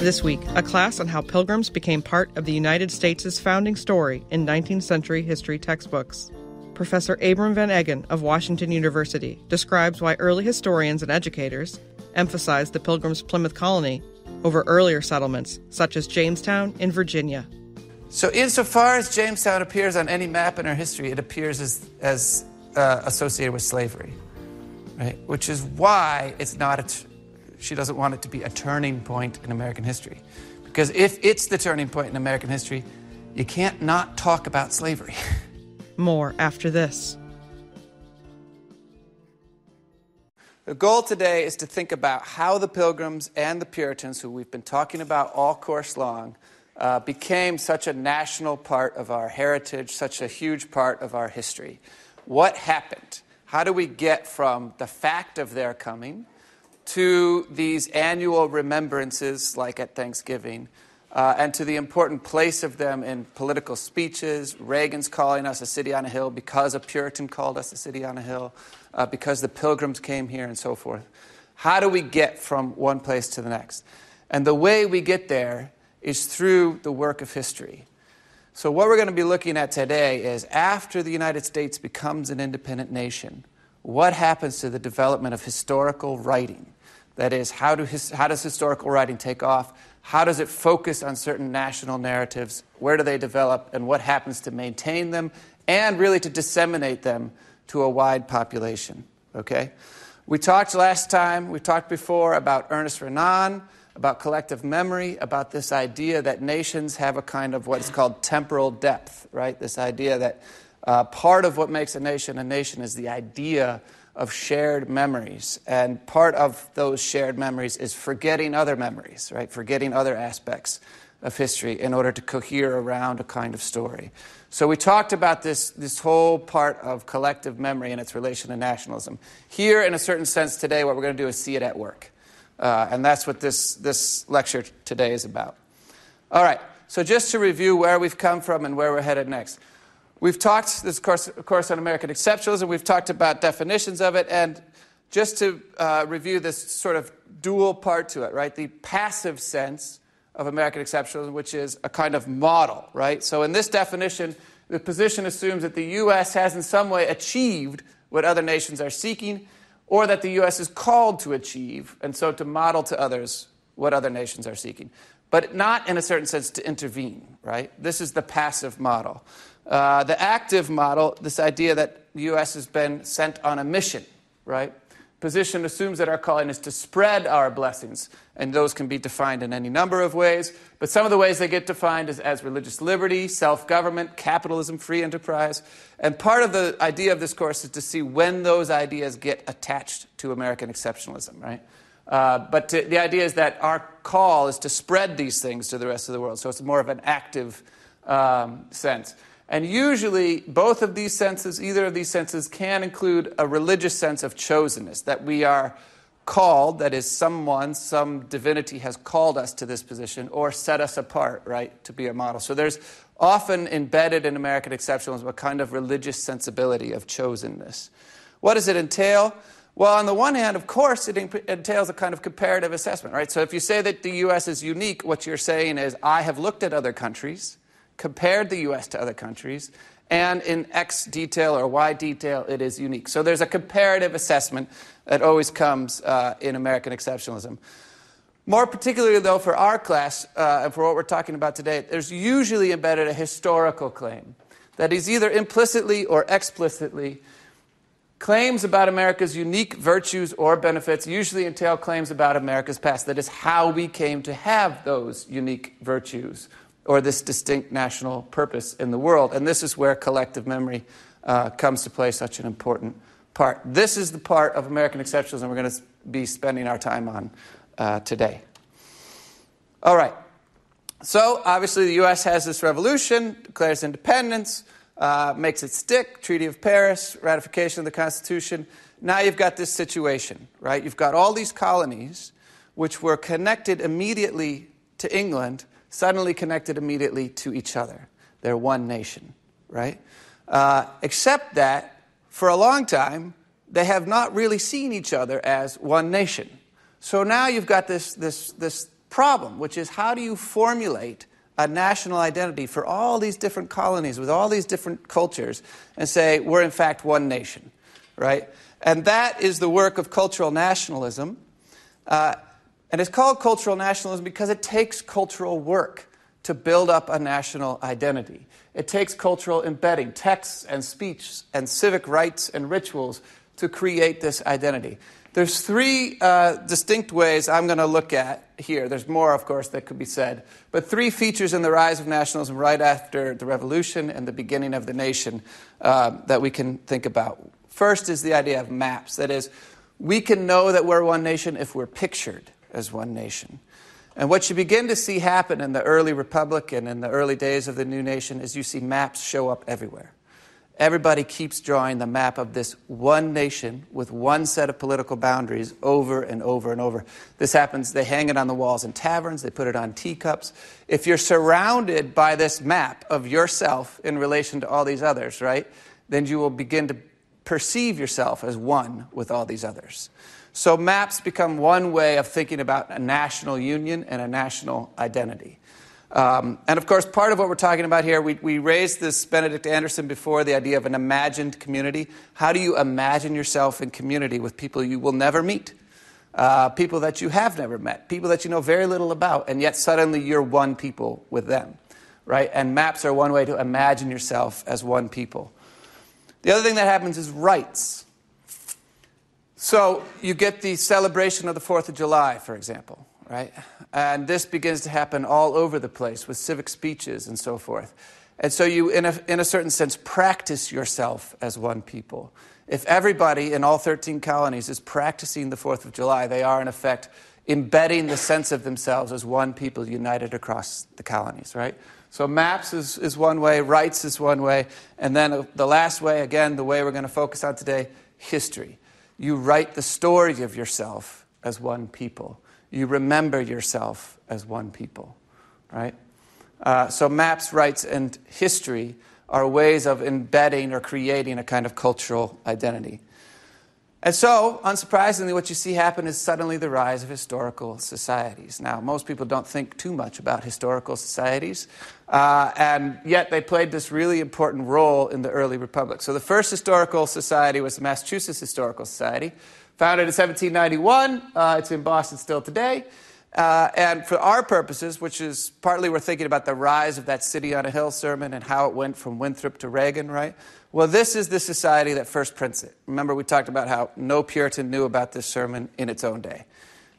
This week, a class on how pilgrims became part of the United States' founding story in 19th century history textbooks. Professor Abram Van Engen of Washington University describes why early historians and educators emphasized the Pilgrims' Plymouth colony over earlier settlements, such as Jamestown in Virginia. So, insofar as Jamestown appears on any map in our history, it appears as, as uh, associated with slavery, right? Which is why it's not a she doesn't want it to be a turning point in American history. Because if it's the turning point in American history, you can't not talk about slavery. More after this. The goal today is to think about how the Pilgrims and the Puritans, who we've been talking about all course long, uh, became such a national part of our heritage, such a huge part of our history. What happened? How do we get from the fact of their coming to these annual remembrances, like at Thanksgiving, uh, and to the important place of them in political speeches. Reagan's calling us a city on a hill because a Puritan called us a city on a hill, uh, because the pilgrims came here, and so forth. How do we get from one place to the next? And the way we get there is through the work of history. So, what we're going to be looking at today is after the United States becomes an independent nation, what happens to the development of historical writing? That is, how, do his, how does historical writing take off? How does it focus on certain national narratives? Where do they develop? And what happens to maintain them and really to disseminate them to a wide population? Okay? We talked last time, we talked before about Ernest Renan, about collective memory, about this idea that nations have a kind of what is called temporal depth, right? This idea that uh, part of what makes a nation a nation is the idea of shared memories. And part of those shared memories is forgetting other memories, right? Forgetting other aspects of history in order to cohere around a kind of story. So we talked about this, this whole part of collective memory and its relation to nationalism. Here, in a certain sense, today, what we're going to do is see it at work. Uh, and that's what this, this lecture today is about. All right, so just to review where we've come from and where we're headed next. We've talked, this course, of course, on American exceptionalism. We've talked about definitions of it. And just to uh, review this sort of dual part to it, right? The passive sense of American exceptionalism, which is a kind of model, right? So in this definition, the position assumes that the U.S. has in some way achieved what other nations are seeking, or that the U.S. is called to achieve, and so to model to others what other nations are seeking. But not in a certain sense to intervene, right? This is the passive model. Uh, the active model, this idea that the U.S. has been sent on a mission, right? Position assumes that our calling is to spread our blessings, and those can be defined in any number of ways. But some of the ways they get defined is as religious liberty, self government, capitalism, free enterprise. And part of the idea of this course is to see when those ideas get attached to American exceptionalism, right? Uh, but to, the idea is that our call is to spread these things to the rest of the world. So it's more of an active um, sense. And usually, both of these senses, either of these senses, can include a religious sense of chosenness, that we are called, that is, someone, some divinity has called us to this position or set us apart, right, to be a model. So there's often embedded in American exceptionalism a kind of religious sensibility of chosenness. What does it entail? Well, on the one hand, of course, it entails a kind of comparative assessment, right? So if you say that the U.S. is unique, what you're saying is, I have looked at other countries compared the US to other countries, and in X detail or Y detail, it is unique. So there's a comparative assessment that always comes uh, in American exceptionalism. More particularly, though, for our class uh, and for what we're talking about today, there's usually embedded a historical claim that is either implicitly or explicitly claims about America's unique virtues or benefits usually entail claims about America's past. That is how we came to have those unique virtues or this distinct national purpose in the world. And this is where collective memory uh, comes to play such an important part. This is the part of American exceptionalism we're going to be spending our time on uh, today. All right. So, obviously, the U.S. has this revolution, declares independence, uh, makes it stick, Treaty of Paris, ratification of the Constitution. Now you've got this situation, right? You've got all these colonies which were connected immediately to England suddenly connected immediately to each other. They're one nation, right? Uh, except that for a long time, they have not really seen each other as one nation. So now you've got this, this, this problem, which is how do you formulate a national identity for all these different colonies with all these different cultures and say we're in fact one nation, right? And that is the work of cultural nationalism. Uh, and it's called cultural nationalism because it takes cultural work to build up a national identity. It takes cultural embedding, texts and speech and civic rites and rituals to create this identity. There's three uh, distinct ways I'm going to look at here. There's more, of course, that could be said. But three features in the rise of nationalism right after the revolution and the beginning of the nation uh, that we can think about. First is the idea of maps. That is, we can know that we're one nation if we're pictured as one nation. And what you begin to see happen in the early republic and in the early days of the new nation is you see maps show up everywhere everybody keeps drawing the map of this one nation with one set of political boundaries over and over and over. This happens, they hang it on the walls in taverns, they put it on teacups. If you're surrounded by this map of yourself in relation to all these others, right, then you will begin to perceive yourself as one with all these others. So maps become one way of thinking about a national union and a national identity. Um, and of course, part of what we're talking about here, we, we raised this Benedict Anderson before the idea of an imagined community. How do you imagine yourself in community with people you will never meet? Uh, people that you have never met, people that you know very little about, and yet suddenly you're one people with them, right? And maps are one way to imagine yourself as one people. The other thing that happens is rites. So you get the celebration of the 4th of July, for example right? And this begins to happen all over the place with civic speeches and so forth. And so you, in a, in a certain sense, practice yourself as one people. If everybody in all 13 colonies is practicing the 4th of July, they are, in effect, embedding the sense of themselves as one people united across the colonies, right? So maps is, is one way, rites is one way, and then the last way, again, the way we're going to focus on today, history. You write the story of yourself as one people you remember yourself as one people, right? Uh, so, maps, rites, and history are ways of embedding or creating a kind of cultural identity. And so, unsurprisingly, what you see happen is suddenly the rise of historical societies. Now, most people don't think too much about historical societies, uh, and yet they played this really important role in the early republic. So, the first historical society was the Massachusetts Historical Society, Founded in 1791. Uh, it's in Boston still today. Uh, and for our purposes, which is partly we're thinking about the rise of that city on a hill sermon and how it went from Winthrop to Reagan, right? Well, this is the society that first prints it. Remember, we talked about how no Puritan knew about this sermon in its own day.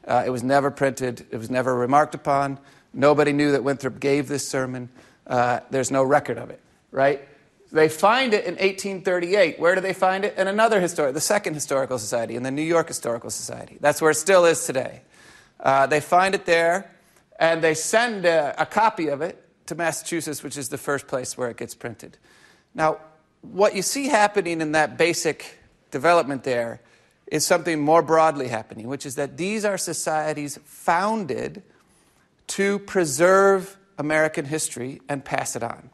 Uh, it was never printed, it was never remarked upon. Nobody knew that Winthrop gave this sermon. Uh, there's no record of it, right? They find it in 1838. Where do they find it? In another historic, the Second Historical Society, in the New York Historical Society. That's where it still is today. Uh, they find it there, and they send a, a copy of it to Massachusetts, which is the first place where it gets printed. Now, what you see happening in that basic development there is something more broadly happening, which is that these are societies founded to preserve American history and pass it on.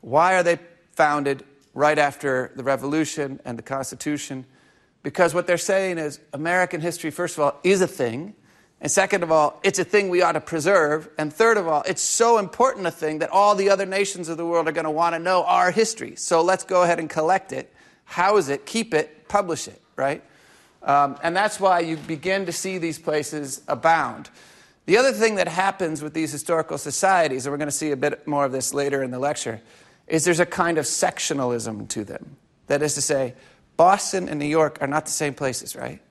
Why are they founded right after the Revolution and the Constitution, because what they're saying is American history, first of all, is a thing. And second of all, it's a thing we ought to preserve. And third of all, it's so important a thing that all the other nations of the world are going to want to know our history. So let's go ahead and collect it, house it, keep it, publish it, right? Um, and that's why you begin to see these places abound. The other thing that happens with these historical societies, and we're going to see a bit more of this later in the lecture, is there's a kind of sectionalism to them. That is to say, Boston and New York are not the same places, right?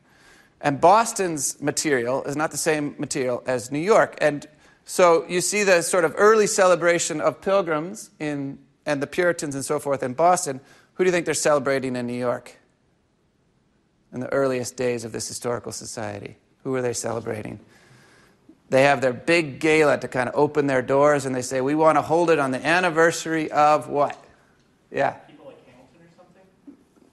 And Boston's material is not the same material as New York. And so you see the sort of early celebration of pilgrims in, and the Puritans and so forth in Boston. Who do you think they're celebrating in New York in the earliest days of this historical society? Who are they celebrating? They have their big gala to kind of open their doors, and they say, We want to hold it on the anniversary of what? Yeah.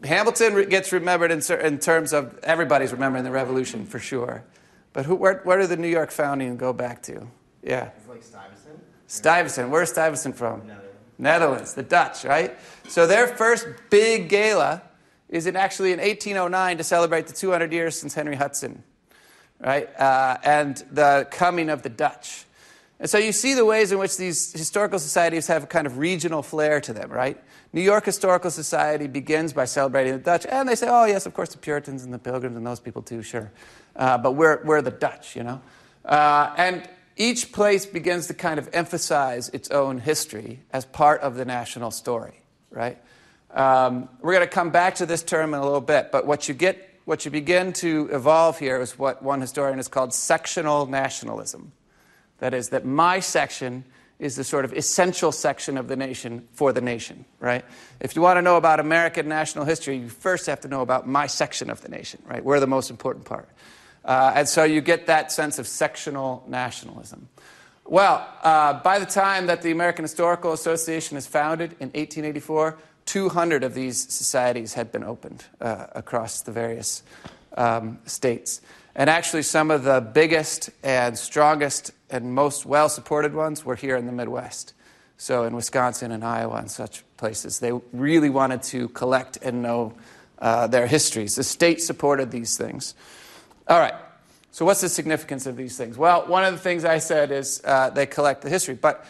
Hamilton gets remembered in, in, terms of everybody's remembering the revolution for sure. But who, where, where did the New York founding go back to? Yeah. It's like Stuyvesant. Stuyvesant. Where's Stuyvesant from? Netherlands. Netherlands, the Dutch, right? So their first big gala is in actually in 1809 to celebrate the 200 years since Henry Hudson right? Uh, and the coming of the Dutch. And so you see the ways in which these historical societies have a kind of regional flair to them, right? New York Historical Society begins by celebrating the Dutch, and they say, oh, yes, of course, the Puritans and the Pilgrims and those people too, sure. Uh, but we're, we're the Dutch, you know? Uh, and each place begins to kind of emphasize its own history as part of the national story, right? Um, we're going to come back to this term in a little bit, but what you get, what you begin to evolve here is what one historian has called sectional nationalism. That is, that my section is the sort of essential section of the nation for the nation, right? If you want to know about American national history, you first have to know about my section of the nation, right? We're the most important part. Uh, and so you get that sense of sectional nationalism. Well, uh, by the time that the American Historical Association is founded in 1884, 200 of these societies had been opened uh, across the various um, states. And actually, some of the biggest and strongest and most well supported ones were here in the Midwest. So, in Wisconsin and Iowa and such places, they really wanted to collect and know uh, their histories. The state supported these things. All right. So, what's the significance of these things? Well, one of the things I said is uh, they collect the history. But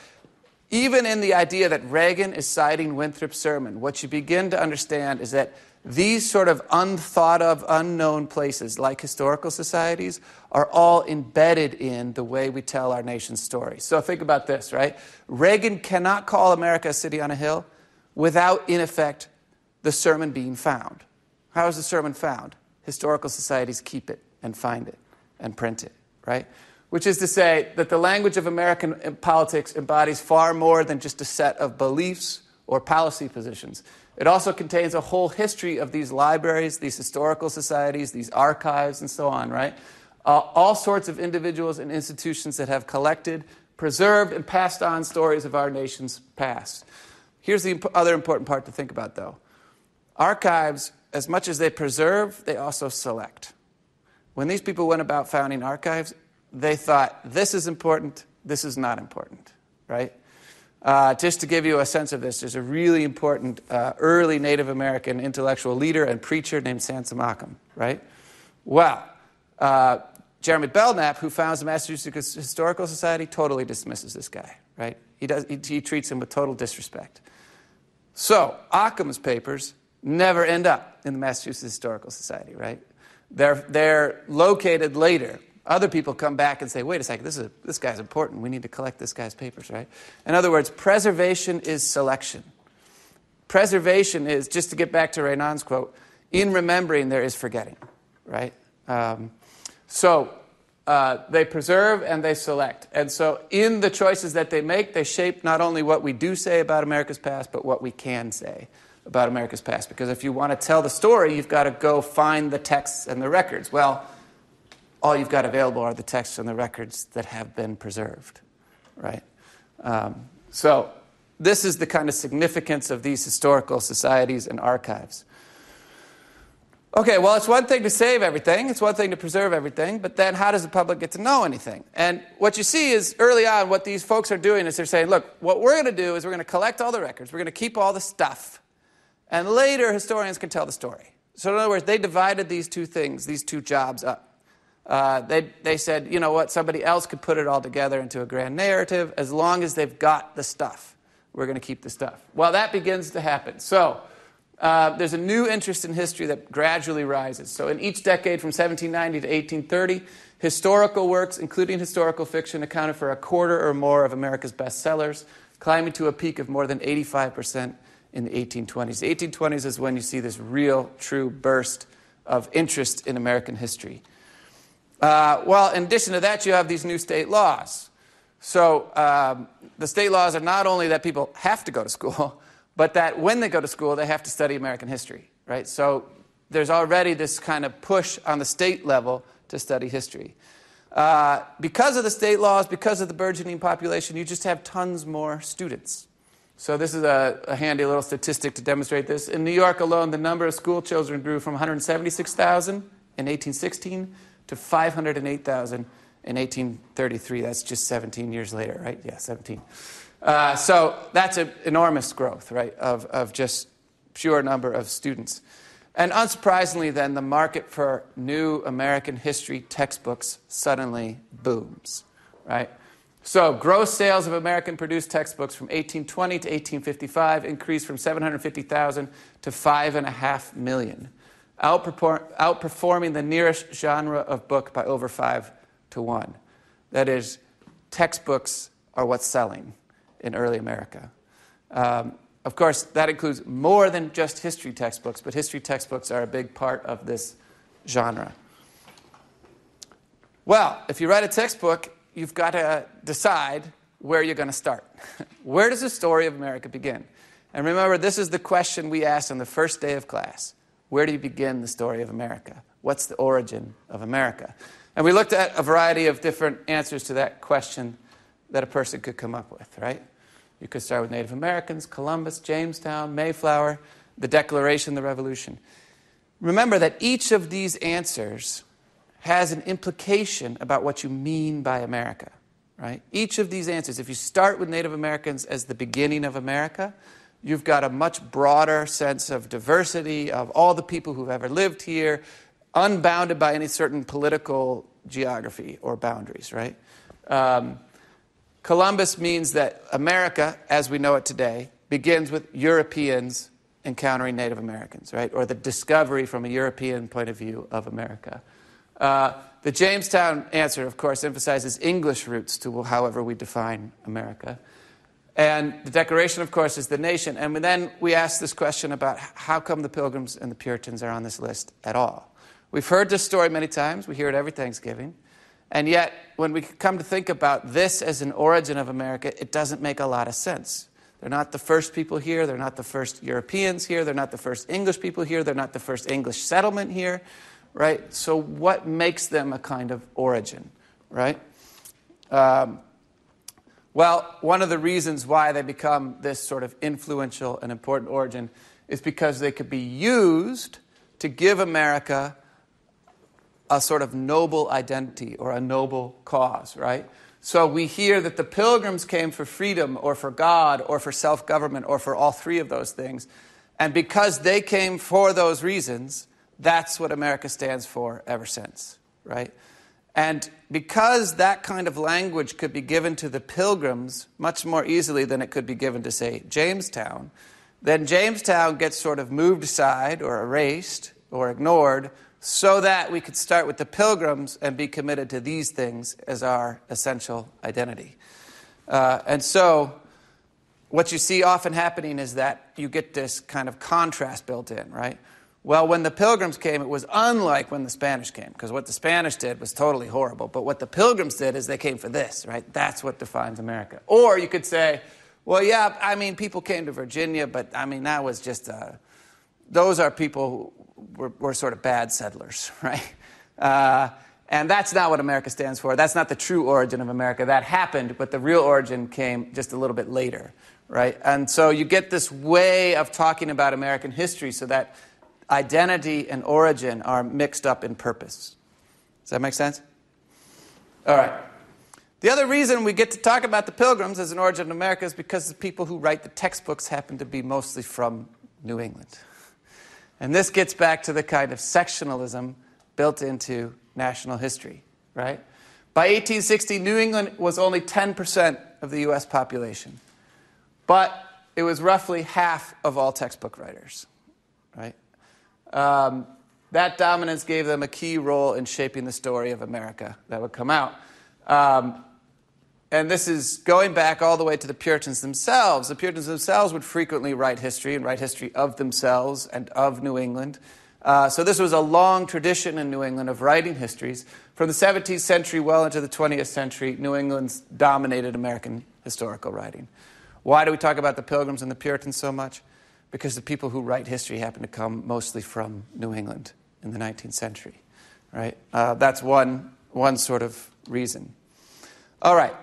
even in the idea that Reagan is citing Winthrop's sermon, what you begin to understand is that these sort of unthought of, unknown places, like historical societies, are all embedded in the way we tell our nation's story. So think about this, right? Reagan cannot call America a city on a hill without, in effect, the sermon being found. How is the sermon found? Historical societies keep it and find it and print it, right? Which is to say that the language of American eh, politics embodies far more than just a set of beliefs or policy positions. It also contains a whole history of these libraries, these historical societies, these archives, and so on, right? Uh, all sorts of individuals and institutions that have collected, preserved, and passed on stories of our nation's past. Here's the imp- other important part to think about, though archives, as much as they preserve, they also select. When these people went about founding archives, they thought, this is important, this is not important, right? Uh, just to give you a sense of this, there's a really important uh, early Native American intellectual leader and preacher named Samson Occom, right? Well, uh, Jeremy Belknap, who founds the Massachusetts Historical Society, totally dismisses this guy, right? He, does, he, he treats him with total disrespect. So, Occom's papers never end up in the Massachusetts Historical Society, right? They're, they're located later. Other people come back and say, wait a second, this, is, this guy's important. We need to collect this guy's papers, right? In other words, preservation is selection. Preservation is, just to get back to Renan's quote, in remembering there is forgetting, right? Um, so uh, they preserve and they select. And so in the choices that they make, they shape not only what we do say about America's past, but what we can say about America's past. Because if you want to tell the story, you've got to go find the texts and the records. Well, all you've got available are the texts and the records that have been preserved, right? Um, so, this is the kind of significance of these historical societies and archives. Okay, well, it's one thing to save everything, it's one thing to preserve everything, but then how does the public get to know anything? And what you see is early on, what these folks are doing is they're saying, look, what we're going to do is we're going to collect all the records, we're going to keep all the stuff, and later, historians can tell the story. So, in other words, they divided these two things, these two jobs up. Uh, they, they said, you know what, somebody else could put it all together into a grand narrative as long as they've got the stuff. We're going to keep the stuff. Well, that begins to happen. So, uh, there's a new interest in history that gradually rises. So, in each decade from 1790 to 1830, historical works, including historical fiction, accounted for a quarter or more of America's bestsellers, climbing to a peak of more than 85 percent in the 1820s. The 1820s is when you see this real, true burst of interest in American history. Uh, well, in addition to that, you have these new state laws. So um, the state laws are not only that people have to go to school, but that when they go to school, they have to study American history, right? So there's already this kind of push on the state level to study history. Uh, because of the state laws, because of the burgeoning population, you just have tons more students. So, this is a, a, handy little statistic to demonstrate this. In New York alone, the number of school children grew from 176,000 in 1816 to 508,000 in 1833. That's just 17 years later, right? Yeah, 17. Uh, so, that's an enormous growth, right, of, of just pure number of students. And unsurprisingly, then, the market for new American history textbooks suddenly booms, right? So, gross sales of American produced textbooks from 1820 to 1855 increased from 750,000 to 5.5 million, outperforming the nearest genre of book by over 5 to 1. That is, textbooks are what's selling in early America. Um, of course, that includes more than just history textbooks, but history textbooks are a big part of this genre. Well, if you write a textbook, you've got to decide where you're going to start. where does the story of America begin? And remember, this is the question we asked on the first day of class Where do you begin the story of America? What's the origin of America? And we looked at a variety of different answers to that question that a person could come up with, right? You could start with Native Americans, Columbus, Jamestown, Mayflower, the Declaration, the Revolution. Remember that each of these answers has an implication about what you mean by America, right? Each of these answers, if you start with Native Americans as the beginning of America, you've got a much broader sense of diversity of all the people who've ever lived here, unbounded by any certain political geography or boundaries, right? Um, Columbus means that America, as we know it today, begins with Europeans encountering Native Americans, right? Or the discovery from a European point of view of America. Uh, the Jamestown answer, of course, emphasizes English roots to however we define America. And the Declaration, of course, is the nation. And then we ask this question about how come the Pilgrims and the Puritans are on this list at all? We've heard this story many times. We hear it every Thanksgiving. And yet, when we come to think about this as an origin of America, it doesn't make a lot of sense. They're not the first people here. They're not the first Europeans here. They're not the first English people here. They're not the first English settlement here, right? So, what makes them a kind of origin, right? Um, well, one of the reasons why they become this sort of influential and important origin is because they could be used to give America a sort of noble identity or a noble cause, right? So we hear that the pilgrims came for freedom or for God or for self government or for all three of those things. And because they came for those reasons, that's what America stands for ever since, right? And because that kind of language could be given to the pilgrims much more easily than it could be given to, say, Jamestown, then Jamestown gets sort of moved aside or erased or ignored so that we could start with the pilgrims and be committed to these things as our essential identity. Uh, and so, what you see often happening is that you get this kind of contrast built in, right? Well, when the pilgrims came, it was unlike when the Spanish came, because what the Spanish did was totally horrible. But what the pilgrims did is they came for this, right? That's what defines America. Or you could say, well, yeah, I mean, people came to Virginia, but I mean, that was just, uh, those are people were, were sort of bad settlers, right? Uh, and that's not what America stands for. That's not the true origin of America. That happened, but the real origin came just a little bit later, right? And so you get this way of talking about American history so that identity and origin are mixed up in purpose. Does that make sense? All right. The other reason we get to talk about the pilgrims as an origin of America is because the people who write the textbooks happen to be mostly from New England. And this gets back to the kind of sectionalism built into national history, right? By 1860, New England was only 10% of the US population, but it was roughly half of all textbook writers, right? Um, that dominance gave them a key role in shaping the story of America that would come out. Um, and this is going back all the way to the Puritans themselves. The Puritans themselves would frequently write history and write history of themselves and of New England. Uh, so this was a long tradition in New England of writing histories. From the 17th century well into the 20th century, New England's dominated American historical writing. Why do we talk about the Pilgrims and the Puritans so much? Because the people who write history happen to come mostly from New England in the 19th century, right? Uh, that's one, one sort of reason. All right.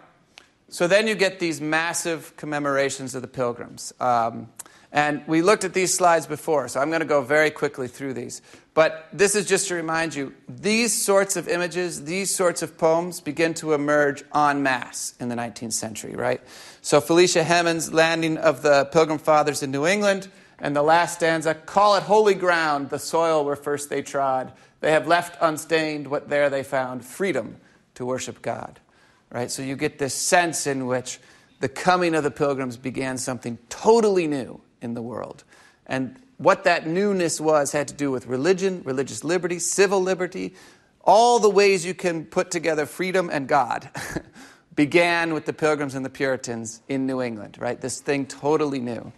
So then you get these massive commemorations of the pilgrims. Um, and we looked at these slides before, so I'm going to go very quickly through these. But this is just to remind you these sorts of images, these sorts of poems begin to emerge en masse in the 19th century, right? So Felicia Hemans' landing of the Pilgrim Fathers in New England And the last stanza call it holy ground, the soil where first they trod. They have left unstained what there they found freedom to worship God. Right? So you get this sense in which the coming of the pilgrims began something totally new in the world. And what that newness was had to do with religion, religious liberty, civil liberty, all the ways you can put together freedom and God began with the Pilgrims and the Puritans in New England, right? This thing totally new.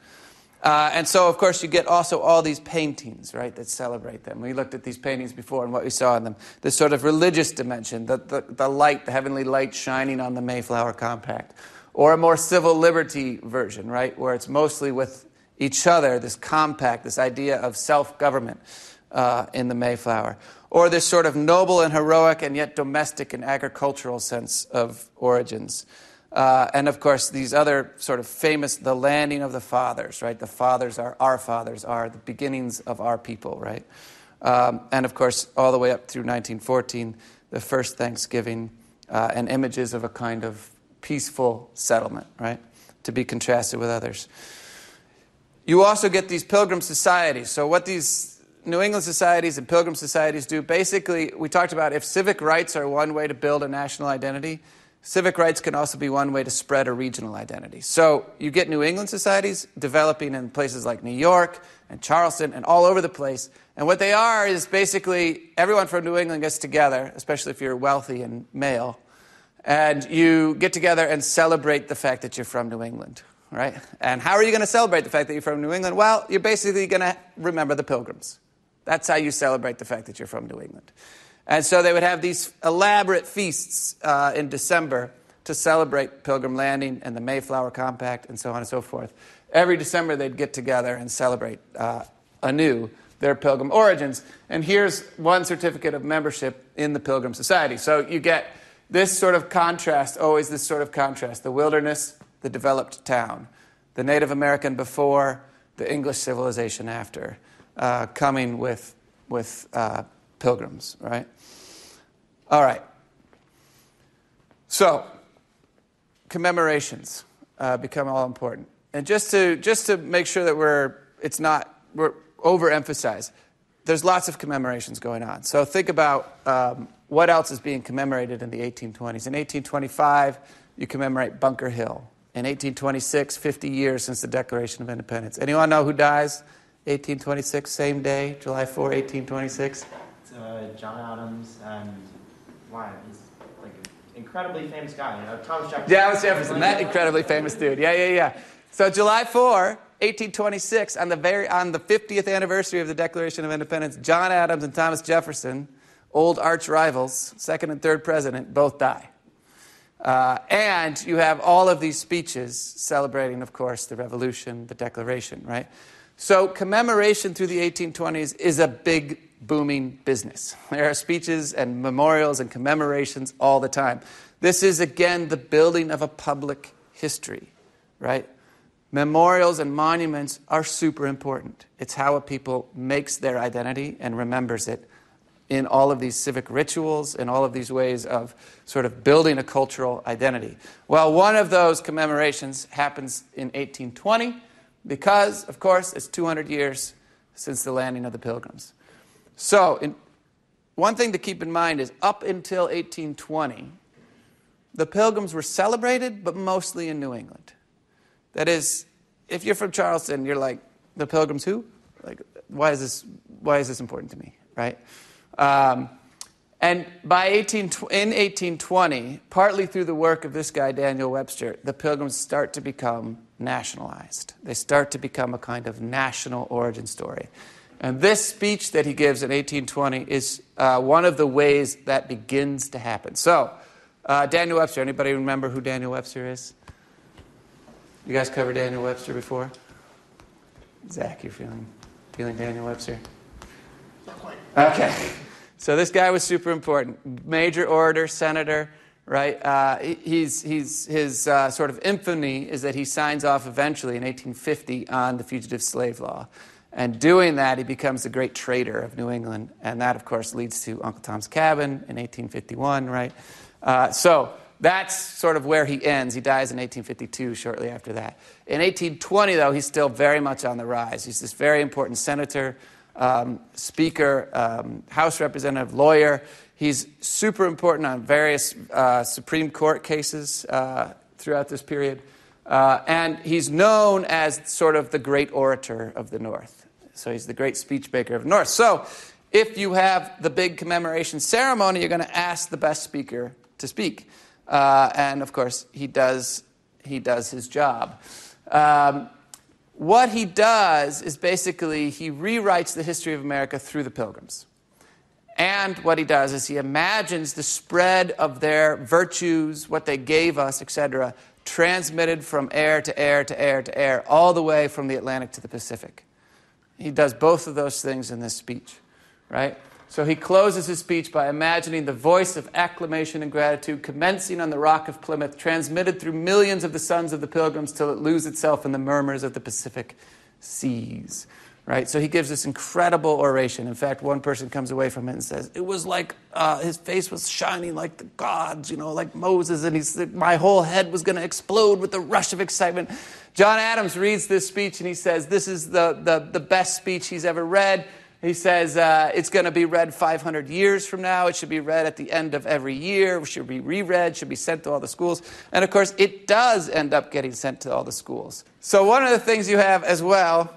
Uh, and so, of course, you get also all these paintings, right, that celebrate them. We looked at these paintings before and what we saw in them. This sort of religious dimension, the, the, the light, the heavenly light shining on the Mayflower Compact. Or a more civil liberty version, right, where it's mostly with each other, this compact, this idea of self government uh, in the Mayflower or this sort of noble and heroic and yet domestic and agricultural sense of origins. Uh, and of course, these other sort of famous, the landing of the fathers, right? The fathers are, our fathers are the beginnings of our people, right? Um, and of course, all the way up through 1914, the first Thanksgiving, uh, and images of a kind of peaceful settlement, right? To be contrasted with others. You also get these pilgrim societies. So, what these New England societies and pilgrim societies do. Basically, we talked about if civic rites are one way to build a national identity, civic rites can also be one way to spread a regional identity. So you get New England societies developing in places like New York and Charleston and all over the place. And what they are is basically everyone from New England gets together, especially if you're wealthy and male, and you get together and celebrate the fact that you're from New England. Right? And how are you going to celebrate the fact that you're from New England? Well, you're basically going to remember the pilgrims. That's how you celebrate the fact that you're from New England. And so they would have these elaborate feasts uh, in December to celebrate Pilgrim Landing and the Mayflower Compact and so on and so forth. Every December they'd get together and celebrate uh, anew their pilgrim origins. And here's one certificate of membership in the Pilgrim Society. So you get this sort of contrast, always this sort of contrast the wilderness, the developed town, the Native American before, the English civilization after uh, coming with, with uh, pilgrims, right? All right. So, commemorations uh, become all important. And just to, just to make sure that we're, it's not, we're overemphasized, there's lots of commemorations going on. So think about um, what else is being commemorated in the 1820s. In 1825, you commemorate Bunker Hill. In 1826, 50 years since the Declaration of Independence. Anyone know who dies 1826, same day, July 4, 1826? Uh, John Adams and why he's like an incredibly famous guy. You know, Thomas Jefferson. Yeah, Thomas Jefferson, that incredibly famous dude. Yeah, yeah, yeah. So July 4, 1826, on the very on the 50th anniversary of the Declaration of Independence, John Adams and Thomas Jefferson, old arch rivals, second and third president, both die. Uh, and you have all of these speeches celebrating, of course, the Revolution, the Declaration, right? So, commemoration through the 1820s is a big, booming business. There are speeches and memorials and commemorations all the time. This is, again, the building of a public history, right? Memorials and monuments are super important. It's how a people makes their identity and remembers it in all of these civic rituals and all of these ways of sort of building a cultural identity. Well, one of those commemorations happens in 1820 because, of course, it's 200 years since the landing of the pilgrims. So, in, one thing to keep in mind is up until 1820, the pilgrims were celebrated, but mostly in New England. That is, if you're from Charleston, you're like, the pilgrims who? Like, why is this, why is this important to me, right? Um, and by 18, in 1820, partly through the work of this guy, Daniel Webster, the pilgrims start to become nationalized. They start to become a kind of national origin story. And this speech that he gives in 1820 is uh, one of the ways that begins to happen. So, uh, Daniel Webster, anybody remember who Daniel Webster is? You guys covered Daniel Webster before? Zach, you're feeling, feeling Daniel Webster? Not quite. Okay. So this guy was super important. Major orator, senator, right? Uh, he's, he's, his uh, sort of infamy is that he signs off eventually in 1850 on the fugitive slave law. And doing that, he becomes the great trader of New England. And that, of course, leads to Uncle Tom's Cabin in 1851, right? Uh, so that's sort of where he ends. He dies in 1852, shortly after that. In 1820, though, he's still very much on the rise. He's this very important senator, um, speaker, um, House representative, lawyer. He's super important on various uh, Supreme Court cases uh, throughout this period. Uh, and he's known as sort of the great orator of the North. So he's the great speech maker of the North. So if you have the big commemoration ceremony, you're going to ask the best speaker to speak. Uh, and of course, he does, he does his job. Um, what he does is basically he rewrites the history of America through the pilgrims. And what he does is he imagines the spread of their virtues, what they gave us, etc., transmitted from heir to heir to heir to heir, all the way from the Atlantic to the Pacific. He does both of those things in this speech, right? So he closes his speech by imagining the voice of acclamation and gratitude commencing on the rock of Plymouth, transmitted through millions of the sons of the pilgrims till it lose itself in the murmurs of the Pacific seas. Right? So he gives this incredible oration. In fact, one person comes away from it and says, It was like uh, his face was shining like the gods, you know, like Moses, and he's, my whole head was going to explode with the rush of excitement. John Adams reads this speech and he says, This is the, the, the best speech he's ever read. He says uh, it's going to be read 500 years from now. It should be read at the end of every year. It should be reread, should be sent to all the schools. And of course, it does end up getting sent to all the schools. So, one of the things you have as well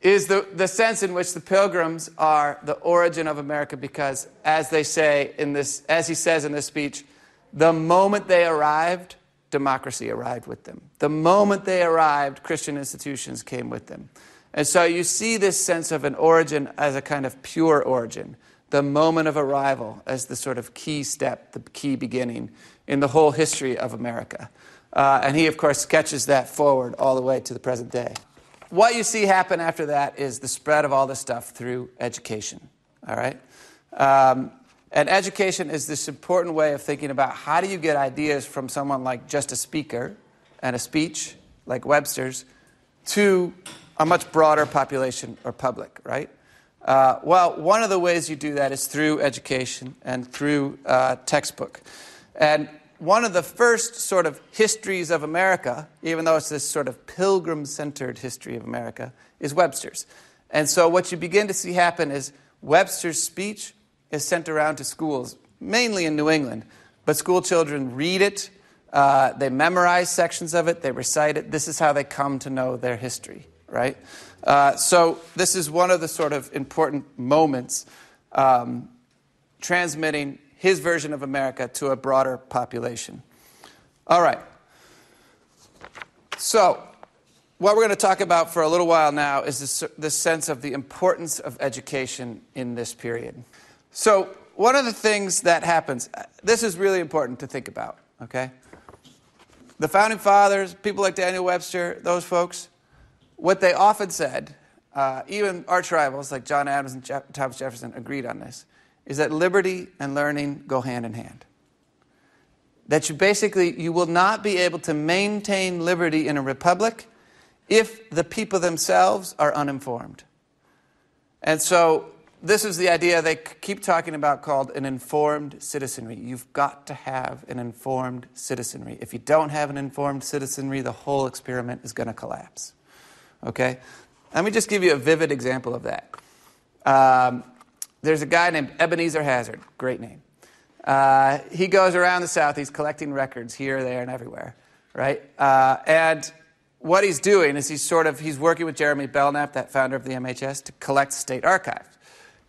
is the, the sense in which the pilgrims are the origin of America because, as they say in this, as he says in this speech, the moment they arrived, democracy arrived with them. The moment they arrived, Christian institutions came with them. And so you see this sense of an origin as a kind of pure origin, the moment of arrival as the sort of key step, the key beginning in the whole history of America. Uh, and he, of course, sketches that forward all the way to the present day. What you see happen after that is the spread of all this stuff through education. All right? Um, and education is this important way of thinking about how do you get ideas from someone like just a speaker and a speech, like Webster's, to a much broader population or public, right? Uh, well, one of the ways you do that is through education and through uh, textbook. And one of the first sort of histories of America, even though it's this sort of pilgrim centered history of America, is Webster's. And so what you begin to see happen is Webster's speech is sent around to schools, mainly in New England, but school children read it, uh, they memorize sections of it, they recite it. This is how they come to know their history right? Uh, so this is one of the sort of important moments um, transmitting his version of America to a broader population. All right. So, what we're going to talk about for a little while now is this, this sense of the importance of education in this period. So, one of the things that happens, this is really important to think about, okay? The founding fathers, people like Daniel Webster, those folks, what they often said, uh, even arch rivals like John Adams and Je- Thomas Jefferson agreed on this, is that liberty and learning go hand in hand. That you basically you will not be able to maintain liberty in a republic if the people themselves are uninformed. And so this is the idea they keep talking about called an informed citizenry. You've got to have an informed citizenry. If you don't have an informed citizenry, the whole experiment is going to collapse. Okay? Let me just give you a vivid example of that. Um, there's a guy named Ebenezer Hazard, great name. Uh, he goes around the South, he's collecting records here, there, and everywhere, right? Uh, and what he's doing is he's sort of he's working with Jeremy Belknap, that founder of the MHS, to collect state archives.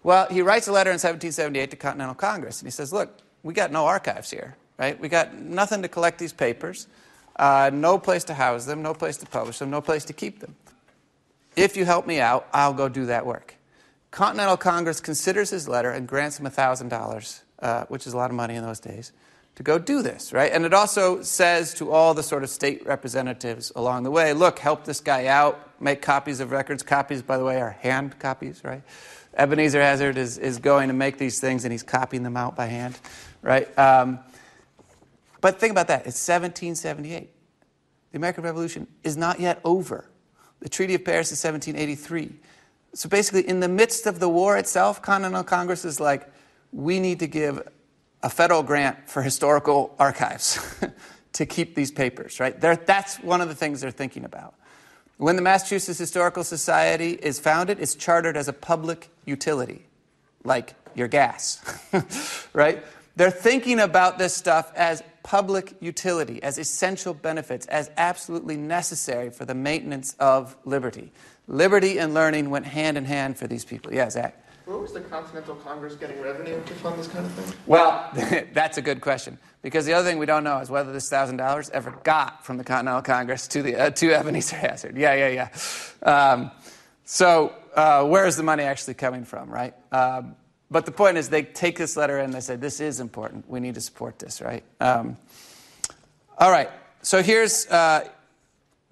Well, he writes a letter in 1778 to Continental Congress, and he says, "Look, we got no archives here, right? We got nothing to collect these papers, uh, no place to house them, no place to publish them, no place to keep them." If you help me out, I'll go do that work. Continental Congress considers his letter and grants him $1,000, uh, which is a lot of money in those days, to go do this, right? And it also says to all the sort of state representatives along the way look, help this guy out, make copies of records. Copies, by the way, are hand copies, right? Ebenezer Hazard is, is going to make these things and he's copying them out by hand, right? Um, but think about that. It's 1778. The American Revolution is not yet over. The Treaty of Paris is 1783. So basically, in the midst of the war itself, Continental Congress is like, we need to give a federal grant for historical archives to keep these papers, right? They're, that's one of the things they're thinking about. When the Massachusetts Historical Society is founded, it's chartered as a public utility, like your gas, right? They're thinking about this stuff as public utility, as essential benefits, as absolutely necessary for the maintenance of liberty. Liberty and learning went hand in hand for these people. Yeah, Zach. Where was the Continental Congress getting revenue to fund this kind of thing? Well, that's a good question. Because the other thing we don't know is whether this thousand dollars ever got from the Continental Congress to the uh, to Ebenezer Hazard. Yeah, yeah, yeah. Um, so uh, where is the money actually coming from, right? Um, but the point is, they take this letter and they say, this is important. We need to support this, right? Um, all right. So here's uh,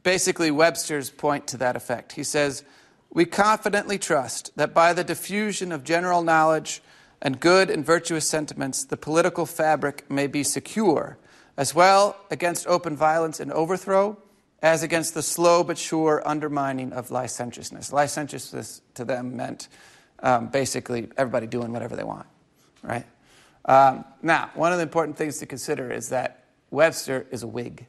basically Webster's point to that effect. He says, We confidently trust that by the diffusion of general knowledge and good and virtuous sentiments, the political fabric may be secure, as well against open violence and overthrow as against the slow but sure undermining of licentiousness. Licentiousness to them meant um, basically everybody doing whatever they want, right? Um, now, one of the important things to consider is that Webster is a Whig.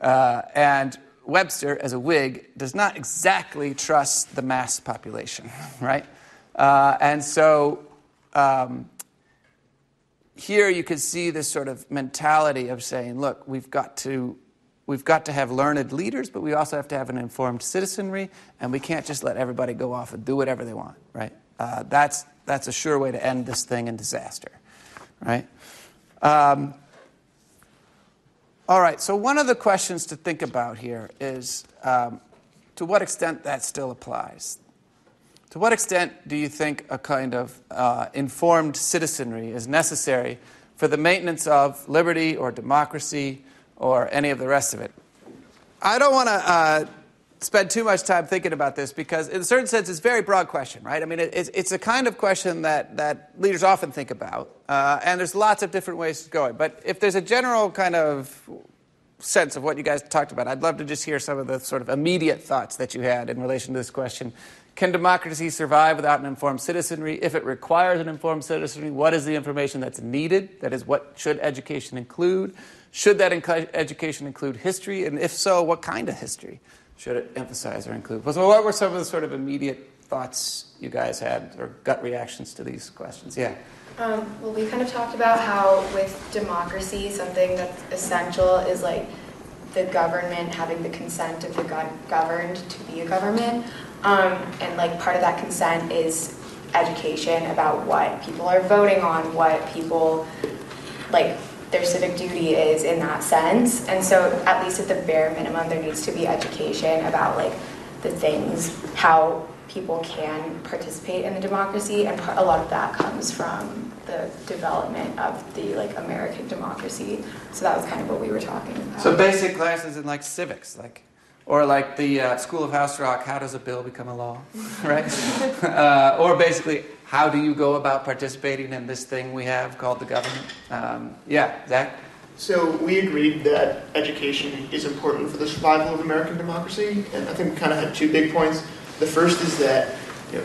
Uh, and Webster, as a Whig, does not exactly trust the mass population, right? Uh, and so um, here you can see this sort of mentality of saying, look, we've got to we've got to have learned leaders, but we also have to have an informed citizenry, and we can't just let everybody go off and do whatever they want, right? Uh, that's, that's a sure way to end this thing in disaster, right? Um, all right, so one of the questions to think about here is um, to what extent that still applies. To what extent do you think a kind of uh, informed citizenry is necessary for the maintenance of liberty or democracy or any of the rest of it? I don't want to uh, spend too much time thinking about this because, in a certain sense, it's a very broad question, right? I mean, it, it's, it's a kind of question that, that leaders often think about, uh, and there's lots of different ways to go it. But if there's a general kind of sense of what you guys talked about, I'd love to just hear some of the sort of immediate thoughts that you had in relation to this question. Can democracy survive without an informed citizenry? If it requires an informed citizenry, what is the information that's needed? That is, what should education include? Should that education include history? And if so, what kind of history? Should it emphasize or include? So, what were some of the sort of immediate thoughts you guys had or gut reactions to these questions? Yeah. Um, well, we kind of talked about how with democracy, something that's essential is like the government having the consent of the go- governed to be a government. Um, and like part of that consent is education about what people are voting on, what people like their civic duty is in that sense. And so, at least at the bare minimum, there needs to be education about like the things, how people can participate in the democracy, and a lot of that comes from the development of the like American democracy. So that was kind of what we were talking about. So basic classes in like civics, like. Or like the uh, School of House Rock, how does a bill become a law, right? uh, or basically, how do you go about participating in this thing we have called the government? Um, yeah, Zach? So we agreed that education is important for the survival of American democracy, and I think we kind of had two big points. The first is that you know,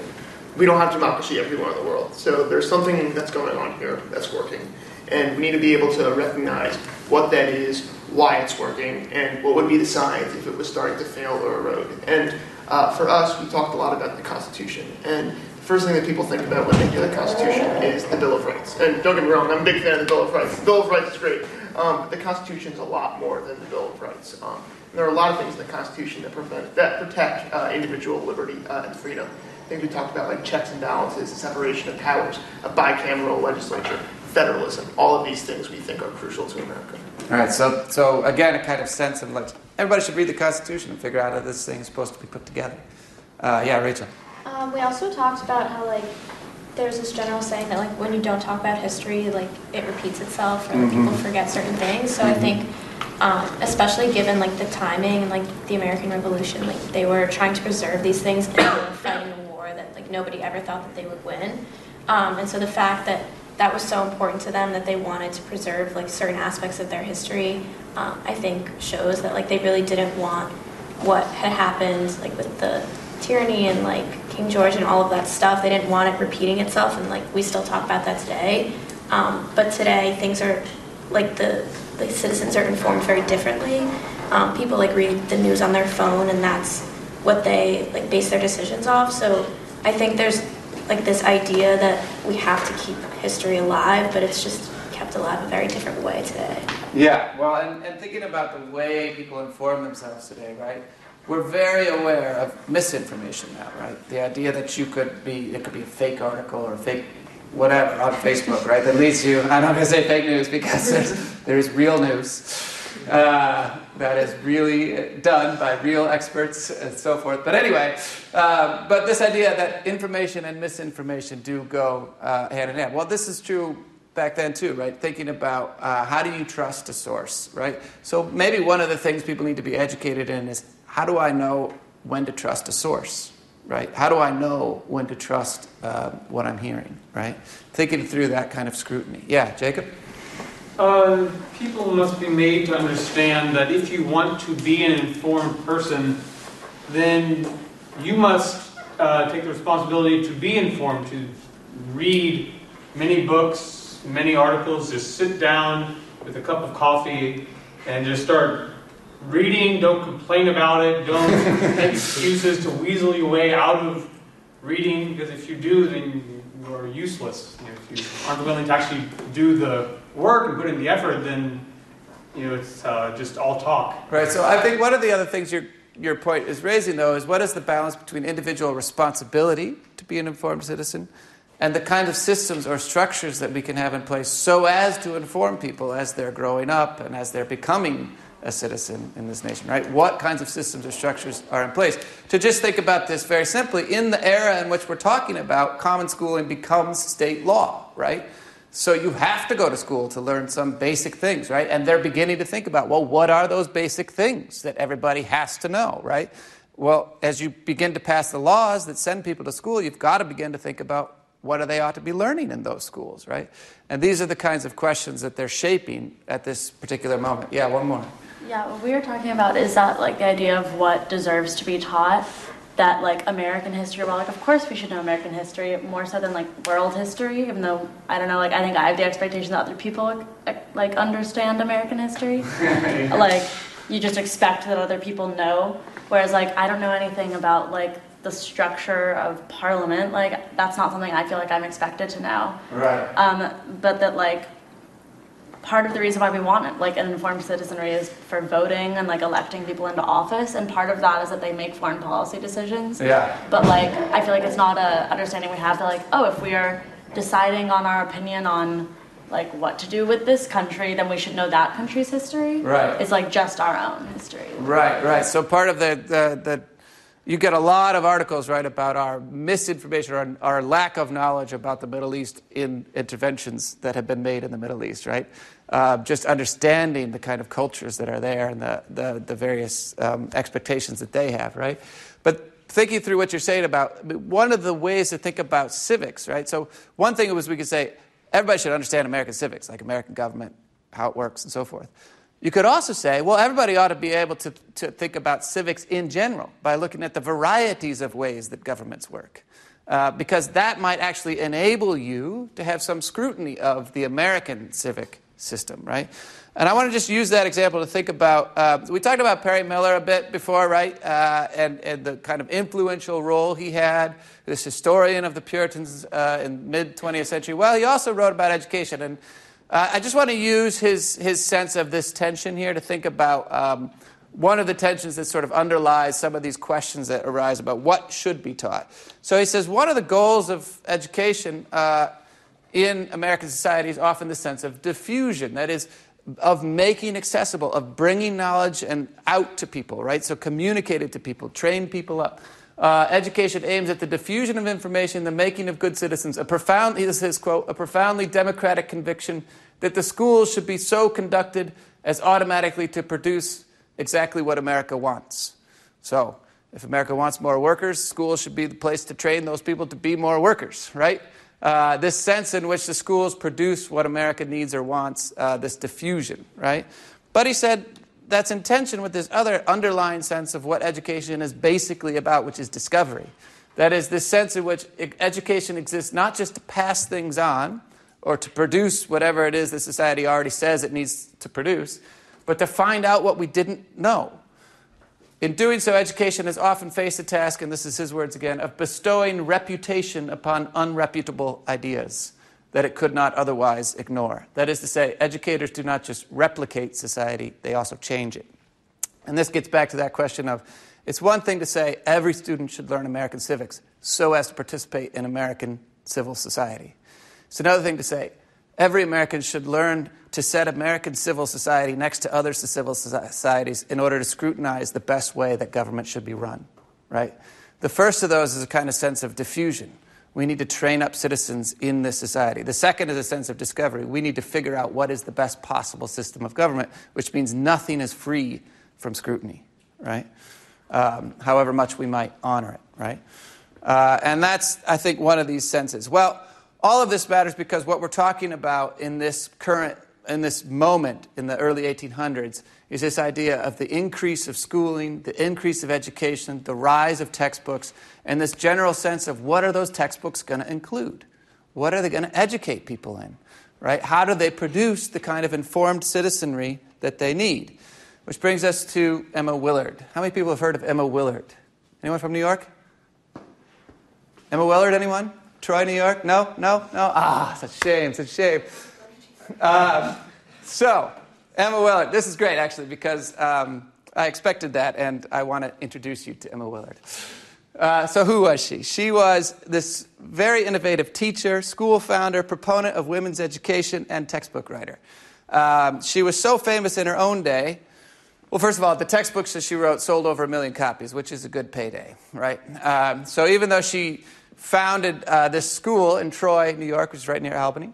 we don't have democracy everywhere in the world, so there's something that's going on here that's working, and we need to be able to recognize what that is, why it's working, and what would be the signs if it was starting to fail or erode. And uh, for us, we talked a lot about the Constitution, and first thing that people think about when they hear the Constitution is the Bill of Rights. And don't get me wrong, I'm a big fan of the Bill of Rights. The Bill of Rights is great. Um, but the Constitution is a lot more than the Bill of Rights. Um, there are a lot of things in the Constitution that, prevent, that protect uh, individual liberty uh, and freedom. Things we talked about, like checks and balances, the separation of powers, a bicameral legislature, federalism. All of these things we think are crucial to America. All right, so, so again, a kind of sense of like everybody should read the Constitution and figure out how this thing is supposed to be put together. Uh, yeah, Rachel. Um, we also talked about how like there's this general saying that like when you don't talk about history, like it repeats itself, or mm-hmm. people forget certain things. So mm-hmm. I think, um, especially given like the timing and like the American Revolution, like they were trying to preserve these things and they were fighting a war that like nobody ever thought that they would win. Um, and so the fact that that was so important to them that they wanted to preserve like certain aspects of their history, um, I think shows that like they really didn't want what had happened like with the tyranny and like King George and all of that stuff. They didn't want it repeating itself, and like we still talk about that today. Um, but today, things are like the, the citizens are informed very differently. Um, people like read the news on their phone, and that's what they like base their decisions off. So I think there's like this idea that we have to keep history alive, but it's just kept alive a very different way today. Yeah, well, and, and thinking about the way people inform themselves today, right? We're very aware of misinformation now, right? The idea that you could be, it could be a fake article or fake whatever on Facebook, right? That leads you, I'm not going to say fake news because there's, there's real news. Uh, that is really done by real experts and so forth. But anyway, um, but this idea that information and misinformation do go uh, hand in hand. Well, this is true back then too, right? Thinking about uh, how do you trust a source, right? So maybe one of the things people need to be educated in is how do I know when to trust a source, right? How do I know when to trust uh, what I'm hearing, right? Thinking through that kind of scrutiny. Yeah, Jacob? Uh, people must be made to understand that if you want to be an informed person, then you must uh, take the responsibility to be informed, to read many books, many articles, just sit down with a cup of coffee and just start reading. Don't complain about it. Don't make excuses to weasel your way out of reading, because if you do, then you are useless. You know, if you aren't willing to actually do the work and put in the effort, then you know it's uh, just all talk. Right. So I think one of the other things your your point is raising, though, is what is the balance between individual responsibility to be an informed citizen and the kind of systems or structures that we can have in place so as to inform people as they're growing up and as they're becoming a citizen in this nation, right? What kinds of systems or structures are in place? To just think about this very simply, in the era in which we're talking about, common schooling becomes state law, right? So you have to go to school to learn some basic things, right? And they're beginning to think about, well, what are those basic things that everybody has to know, right? Well, as you begin to pass the laws that send people to school, you've got to begin to think about what do they ought to be learning in those schools, right? And these are the kinds of questions that they're shaping at this particular moment. Yeah, one more. Yeah, what we were talking about is that like the idea of what deserves to be taught that like American history, well, like of course we should know American history more so than like world history. Even though I don't know, like I think I have the expectation that other people like understand American history. like you just expect that other people know, whereas like I don't know anything about like the structure of Parliament. Like that's not something I feel like I'm expected to know. Right. Um, but that like part of the reason why we want it, like an informed citizenry is for voting and like electing people into office and part of that is that they make foreign policy decisions. Yeah. But like i feel like it's not a understanding we have that like oh if we are deciding on our opinion on like what to do with this country then we should know that country's history. Right. It's like just our own history. Right right. So part of the the, the you get a lot of articles, right, about our misinformation or our lack of knowledge about the Middle East in interventions that have been made in the Middle East, right? Uh, just understanding the kind of cultures that are there and the, the, the various um, expectations that they have, right? But thinking through what you're saying about one of the ways to think about civics, right? So, one thing was we could say everybody should understand American civics, like American government, how it works, and so forth. You could also say, well, everybody ought to be able to, to think about civics in general by looking at the varieties of ways that governments work. Uh, because that might actually enable you to have some scrutiny of the American civic system, right? And I want to just use that example to think about. Uh, we talked about Perry Miller a bit before, right? Uh, and, and the kind of influential role he had, this historian of the Puritans uh, in mid 20th century. Well, he also wrote about education. And uh, I just want to use his, his sense of this tension here to think about um, one of the tensions that sort of underlies some of these questions that arise about what should be taught. So he says one of the goals of education uh, in American society is often the sense of diffusion, that is, of making accessible, of bringing knowledge and out to people, right? So communicate it to people, train people up. Uh, education aims at the diffusion of information, the making of good citizens. A profound, this is his quote, a profoundly democratic conviction that the schools should be so conducted as automatically to produce exactly what America wants. So, if America wants more workers, schools should be the place to train those people to be more workers, right? Uh, this sense in which the schools produce what America needs or wants, uh, this diffusion, right? But he said that's in tension with this other underlying sense of what education is basically about, which is discovery. That is, this sense in which education exists not just to pass things on, or to produce whatever it is that society already says it needs to produce, but to find out what we didn't know. In doing so, education has often faced the task, and this is his words again, of bestowing reputation upon unreputable ideas that it could not otherwise ignore. That is to say, educators do not just replicate society, they also change it. And this gets back to that question of it's one thing to say every student should learn American civics so as to participate in American civil society. It's another thing to say every American should learn to set American civil society next to other civil societies in order to scrutinize the best way that government should be run, right? The first of those is a kind of sense of diffusion. We need to train up citizens in this society. The second is a sense of discovery. We need to figure out what is the best possible system of government, which means nothing is free from scrutiny, right? Um, however much we might honor it, right? Uh, and that's, I think, one of these senses. Well, all of this matters because what we're talking about in this current, in this moment in the early 1800s is this idea of the increase of schooling, the increase of education, the rise of textbooks, and this general sense of what are those textbooks going to include? What are they going to educate people in? Right? How do they produce the kind of informed citizenry that they need? Which brings us to Emma Willard. How many people have heard of Emma Willard? Anyone from New York? Emma Willard, anyone? Troy, New York? No? No? No? Ah, it's a shame. It's a shame. Um, so, Emma Willard. This is great, actually, because um, I expected that, and I want to introduce you to Emma Willard. Uh, so, who was she? She was this very innovative teacher, school founder, proponent of women's education, and textbook writer. Um, she was so famous in her own day. Well, first of all, the textbooks that she wrote sold over a million copies, which is a good payday, right? Um, so, even though she founded uh, this school in Troy, New York, which is right near Albany,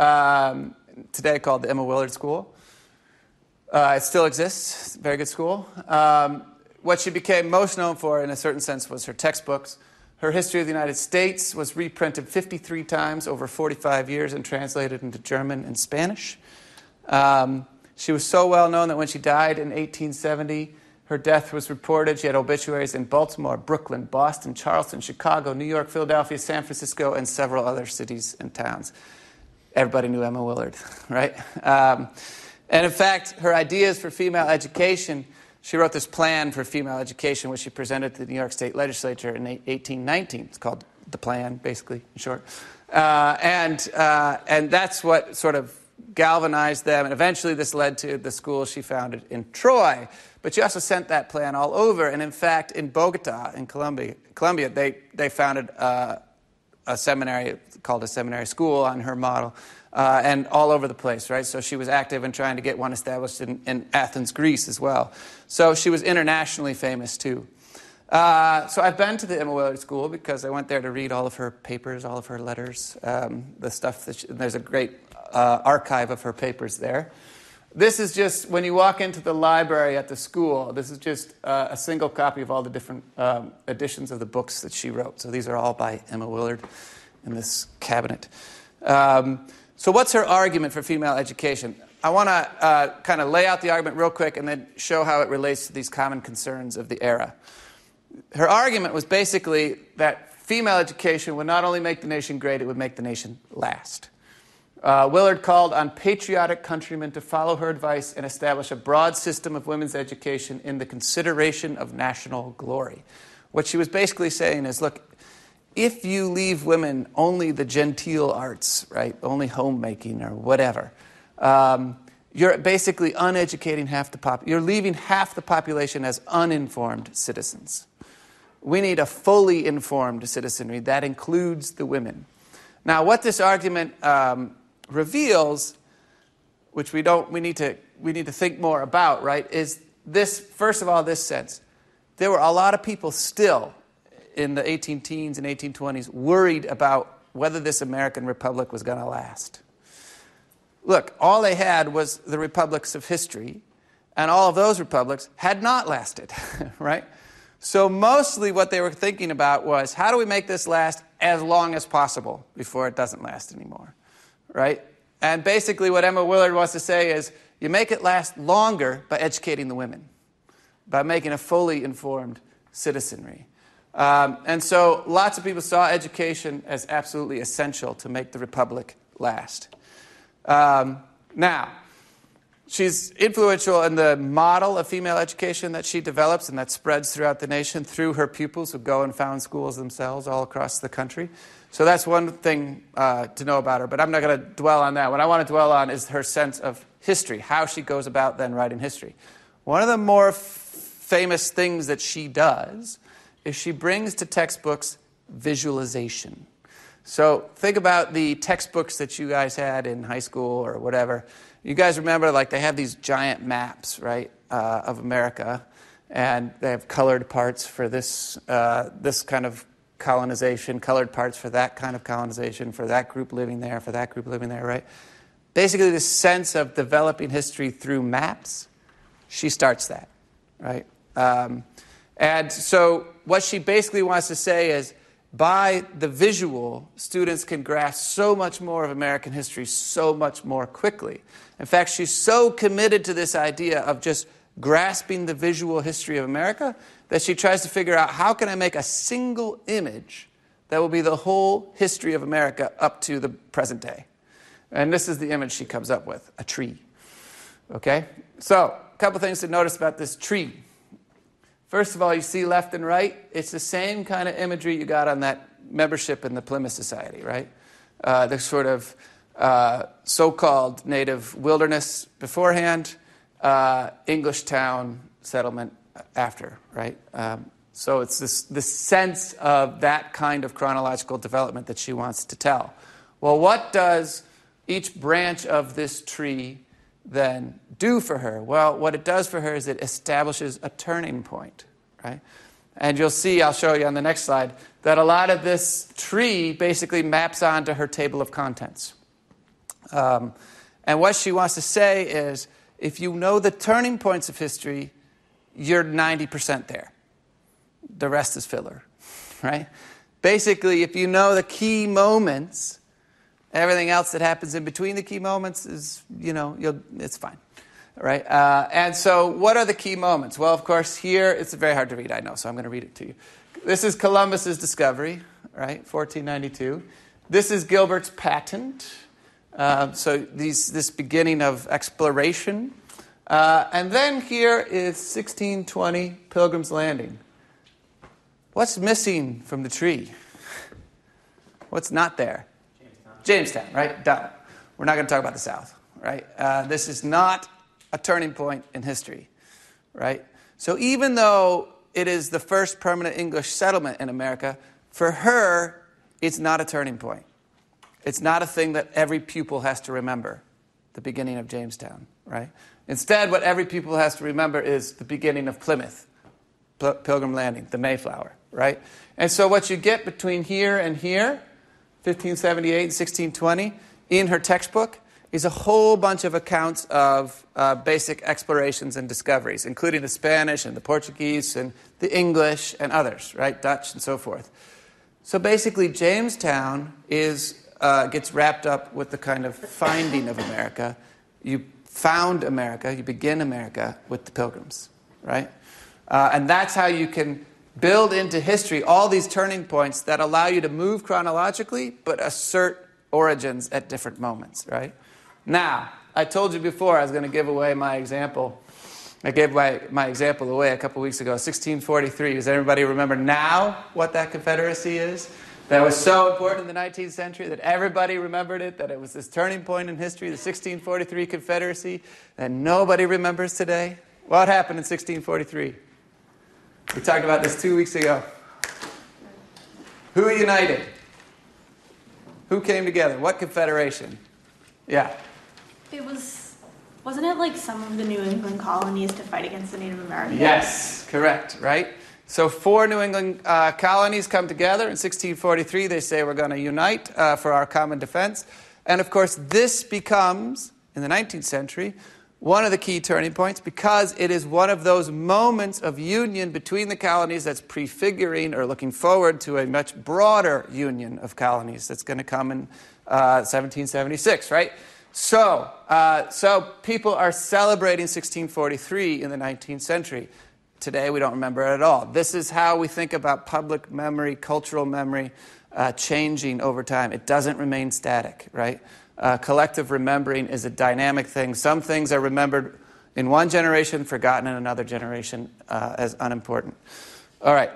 um, today called the Emma Willard School. Uh, it still exists, very good school. Um, what she became most known for, in a certain sense, was her textbooks. Her History of the United States was reprinted 53 times over 45 years and translated into German and Spanish. Um, she was so well known that when she died in 1870, her death was reported. She had obituaries in Baltimore, Brooklyn, Boston, Charleston, Chicago, New York, Philadelphia, San Francisco, and several other cities and towns. Everybody knew Emma Willard, right? Um, and in fact, her ideas for female education, she wrote this plan for female education, which she presented to the New York State Legislature in 1819. It's called the plan, basically, in short. Uh, and, uh, and that's what sort of galvanized them. And eventually, this led to the school she founded in Troy. But she also sent that plan all over. And in fact, in Bogota, in Colombia, Colombia they, they founded uh, a seminary called a seminary school on her model. Uh, and all over the place, right? So she was active in trying to get one established in, in Athens, Greece as well. So she was internationally famous too. Uh, so I've been to the Emma Willard School because I went there to read all of her papers, all of her letters, um, the stuff that she, there's a great uh, archive of her papers there. This is just when you walk into the library at the school, this is just uh, a single copy of all the different um, editions of the books that she wrote. So these are all by Emma Willard in this cabinet. Um, so, what's her argument for female education? I want to uh, kind of lay out the argument real quick and then show how it relates to these common concerns of the era. Her argument was basically that female education would not only make the nation great, it would make the nation last. Uh, Willard called on patriotic countrymen to follow her advice and establish a broad system of women's education in the consideration of national glory. What she was basically saying is look, if you leave women only the genteel arts, right, only homemaking or whatever, um, you're basically uneducating half the pop. You're leaving half the population as uninformed citizens. We need a fully informed citizenry that includes the women. Now, what this argument um, reveals, which we don't, we need to, we need to think more about, right, is this, first of all, this sense. There were a lot of people still in the 18 teens and 1820s worried about whether this American republic was going to last. Look, all they had was the republics of history, and all of those republics had not lasted, right? So, mostly what they were thinking about was how do we make this last as long as possible before it doesn't last anymore, right? And basically, what Emma Willard wants to say is you make it last longer by educating the women, by making a fully informed citizenry. Um, and so, lots of people saw education as absolutely essential to make the republic last. Um, now, she's influential in the model of female education that she develops and that spreads throughout the nation through her pupils who go and found schools themselves all across the country. So that's one thing uh, to know about her, but I'm not going to dwell on that. What I want to dwell on is her sense of history, how she goes about then writing history. One of the more f- famous things that she does is she brings to textbooks visualization. So think about the textbooks that you guys had in high school or whatever. You guys remember, like, they have these giant maps, right, uh, of America, and they have colored parts for this, uh, this kind of colonization, colored parts for that kind of colonization, for that group living there, for that group living there, right? Basically, this sense of developing history through maps, she starts that, right? Um, and so, what she basically wants to say is by the visual, students can grasp so much more of American history so much more quickly. In fact, she's so committed to this idea of just grasping the visual history of America that she tries to figure out how can I make a single image that will be the whole history of America up to the present day. And this is the image she comes up with a tree. Okay? So, a couple things to notice about this tree. First of all, you see left and right, it's the same kind of imagery you got on that membership in the Plymouth Society, right? Uh, the sort of uh, so called native wilderness beforehand, uh, English town settlement after, right? Um, so it's this, this sense of that kind of chronological development that she wants to tell. Well, what does each branch of this tree then do for her? Well, what it does for her is it establishes a turning point, right? And you'll see, I'll show you on the next slide, that a lot of this tree basically maps onto her table of contents. Um, and what she wants to say is if you know the turning points of history, you're 90% there. The rest is filler, right? Basically, if you know the key moments, everything else that happens in between the key moments is, you know, it's fine, right? Uh, and so, what are the key moments? Well, of course, here it's very hard to read, I know, so I'm going to read it to you. This is Columbus's discovery, right? 1492. This is Gilbert's patent. Uh, so, these, this beginning of exploration. Uh, and then here is 1620 Pilgrim's Landing. What's missing from the tree? What's not there? Jamestown, right? Done. We're not going to talk about the South, right? Uh, this is not a turning point in history, right? So even though it is the first permanent English settlement in America, for her, it's not a turning point. It's not a thing that every pupil has to remember, the beginning of Jamestown, right? Instead, what every pupil has to remember is the beginning of Plymouth, Pilgrim Landing, the Mayflower, right? And so, what you get between here and here, 1578 and 1620, in her textbook, is a whole bunch of accounts of uh, basic explorations and discoveries, including the Spanish and the Portuguese and the English and others, right? Dutch and so forth. So basically, Jamestown is, uh, gets wrapped up with the kind of finding of America. You found America, you begin America with the pilgrims, right? Uh, and that's how you can build into history all these turning points that allow you to move chronologically but assert origins at different moments, right? Now, I told you before I was going to give away my example. I gave my, my example away a couple weeks ago, 1643. Does everybody remember now what that confederacy is? that was so important in the 19th century that everybody remembered it, that it was this turning point in history, the 1643 Confederacy, that nobody remembers today? What happened in 1643? We talked about this two weeks ago. Who united? Who came together? What confederation? Yeah. It was, wasn't it like some of the New England colonies to fight against the Native Americans? Yes, correct, right? So, four New England uh, colonies come together in 1643. They say we're going to unite uh, for our common defense. And of course, this becomes, in the 19th century, one of the key turning points because it is one of those moments of union between the colonies that's prefiguring or looking forward to a much broader union of colonies that's going to come in uh, 1776, right? So, uh, so people are celebrating 1643 in the 19th century. Today, we don't remember it at all. This is how we think about public memory, cultural memory uh, changing over time. It doesn't remain static, right? Uh, collective remembering is a dynamic thing. Some things are remembered in one generation, forgotten in another generation uh, as unimportant. All right.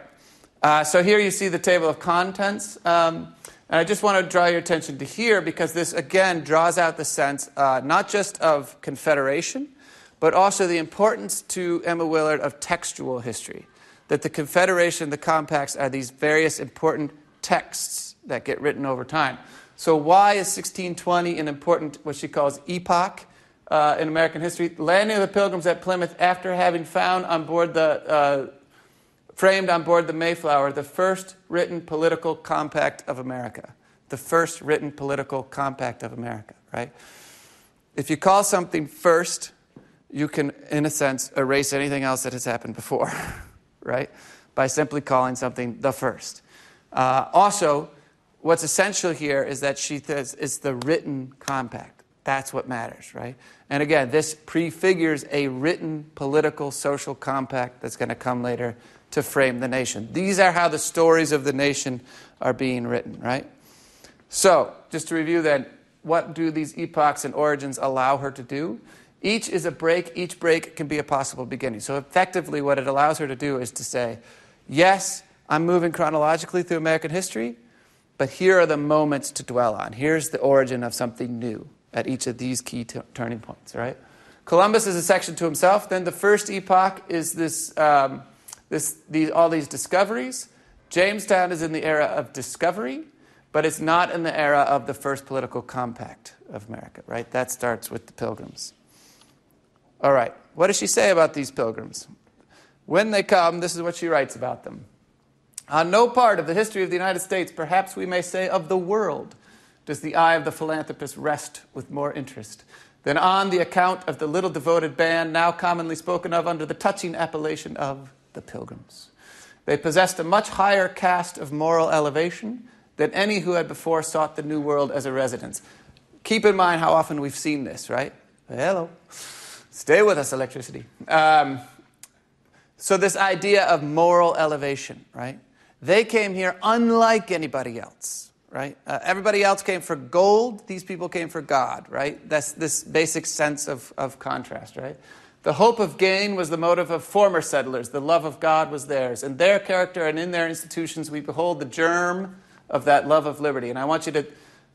Uh, so here you see the table of contents. Um, and I just want to draw your attention to here because this, again, draws out the sense uh, not just of confederation, but also the importance to Emma Willard of textual history. That the Confederation, the compacts, are these various important texts that get written over time. So, why is 1620 an important, what she calls epoch uh, in American history? Landing of the Pilgrims at Plymouth after having found on board the, uh, framed on board the Mayflower, the first written political compact of America. The first written political compact of America, right? If you call something first, you can, in a sense, erase anything else that has happened before, right? By simply calling something the first. Uh, also, what's essential here is that she says it's the written compact. That's what matters, right? And again, this prefigures a written political social compact that's going to come later to frame the nation. These are how the stories of the nation are being written, right? So, just to review then, what do these epochs and origins allow her to do? Each is a break, each break can be a possible beginning. So, effectively, what it allows her to do is to say, yes, I'm moving chronologically through American history, but here are the moments to dwell on. Here's the origin of something new at each of these key t- turning points, right? Columbus is a section to himself. Then the first epoch is this, um, this, these, all these discoveries. Jamestown is in the era of discovery, but it's not in the era of the first political compact of America, right? That starts with the pilgrims. All right, what does she say about these pilgrims? When they come, this is what she writes about them. On no part of the history of the United States, perhaps we may say of the world, does the eye of the philanthropist rest with more interest than on the account of the little devoted band now commonly spoken of under the touching appellation of the Pilgrims. They possessed a much higher cast of moral elevation than any who had before sought the New World as a residence. Keep in mind how often we've seen this, right? Hello. Stay with us, electricity. Um, so, this idea of moral elevation, right? They came here unlike anybody else, right? Uh, everybody else came for gold, these people came for God, right? That's this basic sense of, of contrast, right? The hope of gain was the motive of former settlers, the love of God was theirs. In their character and in their institutions, we behold the germ of that love of liberty. And I want you to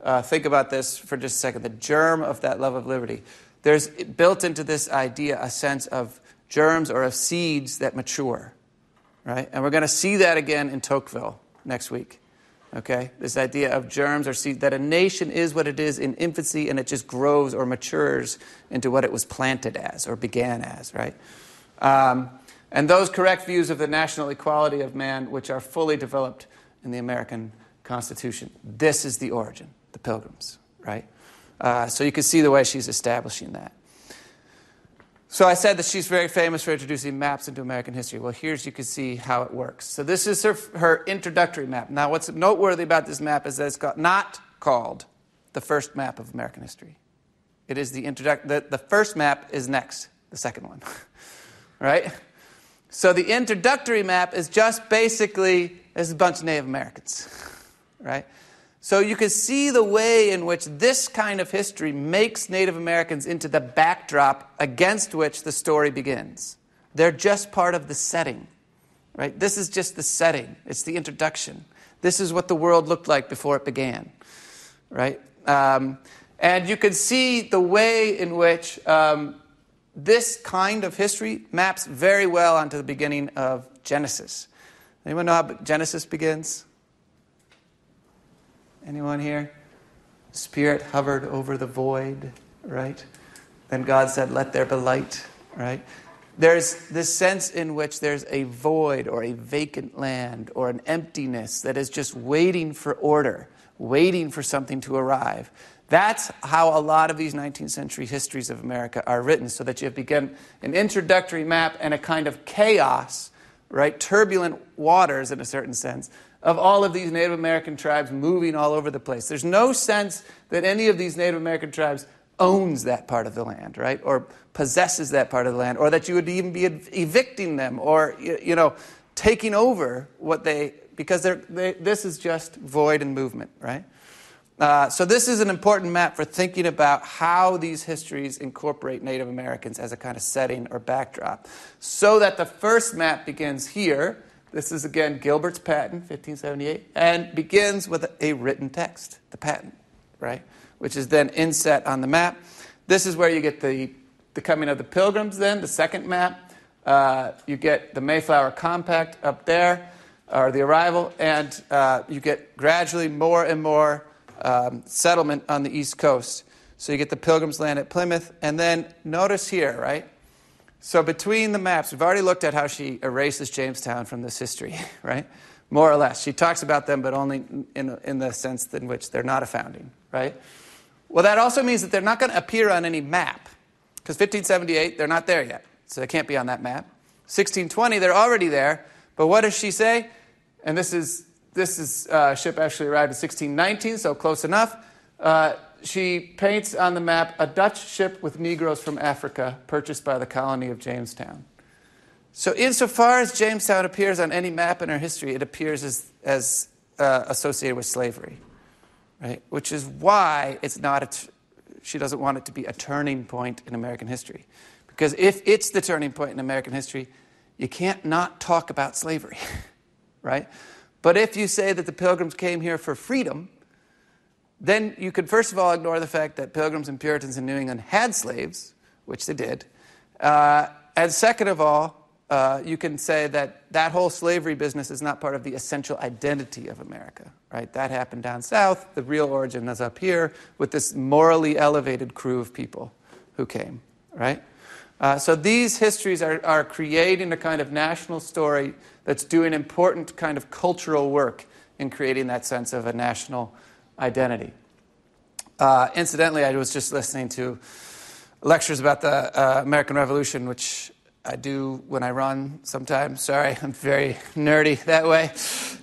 uh, think about this for just a second the germ of that love of liberty. There's built into this idea a sense of germs or of seeds that mature right? And we're going to see that again in Tocqueville next week. Okay? This idea of germs or seeds, that a nation is what it is in infancy and it just grows or matures into what it was planted as or began as, right? Um, and those correct views of the national equality of man, which are fully developed in the American Constitution. This is the origin, the pilgrims, right? Uh, so you can see the way she's establishing that. So I said that she's very famous for introducing maps into American history. Well, here's you can see how it works. So this is her, her introductory map. Now, what's noteworthy about this map is that it's got, not called the first map of American history. It is the introduct. The, the first map is next, the second one, right? So the introductory map is just basically there's a bunch of Native Americans, right? So you can see the way in which this kind of history makes Native Americans into the backdrop against which the story begins. They're just part of the setting, right? This is just the setting, it's the introduction. This is what the world looked like before it began, right? Um, and you can see the way in which um, this kind of history maps very well onto the beginning of Genesis. Anyone know how Genesis begins? Anyone here? Spirit hovered over the void, right? Then God said, Let there be light, right? There's this sense in which there's a void or a vacant land or an emptiness that is just waiting for order, waiting for something to arrive. That's how a lot of these 19th century histories of America are written, so that you begin an introductory map and a kind of chaos, right? Turbulent waters in a certain sense, of all of these Native American tribes moving all over the place. There's no sense that any of these Native American tribes owns that part of the land, right? Or possesses that part of the land, or that you would even be evicting them or, you know, taking over what they, because they, this is just void and movement, right? Uh, so this is an important map for thinking about how these histories incorporate Native Americans as a kind of setting or backdrop. So that the first map begins here. This is again Gilbert's patent, 1578, and begins with a written text, the patent, right? Which is then inset on the map. This is where you get the, the coming of the pilgrims, then, the second map. Uh, you get the Mayflower Compact up there, or the arrival, and uh, you get gradually more and more um, settlement on the East Coast. So you get the Pilgrims land at Plymouth. And then notice here, right? So between the maps, we've already looked at how she erases Jamestown from this history, right? More or less. She talks about them, but only in, in the sense in which they're not a founding, right? Well, that also means that they're not going to appear on any map. Because 1578, they're not there yet. So they can't be on that map. 1620, they're already there. But what does she say? And this is this is, uh, ship actually arrived in 1619, so close enough. Uh, she paints on the map a Dutch ship with Negroes from Africa purchased by the colony of Jamestown. So, insofar as Jamestown appears on any map in our history, it appears as, as uh, associated with slavery, right? Which is why it's not a t- she doesn't want it to be a turning point in American history. Because if it's the turning point in American history, you can't not talk about slavery, right? But if you say that the pilgrims came here for freedom, then you could first of all ignore the fact that pilgrims and Puritans in New England had slaves, which they did. Uh, and second of all, uh, you can say that that whole slavery business is not part of the essential identity of America, right? That happened down south. The real origin is up here with this morally elevated crew of people who came, right? Uh, so these histories are, are creating a kind of national story that's doing important kind of cultural work in creating that sense of a national identity. Uh, incidentally, I was just listening to lectures about the uh, American Revolution, which I do when I run sometimes. Sorry, I'm very nerdy that way.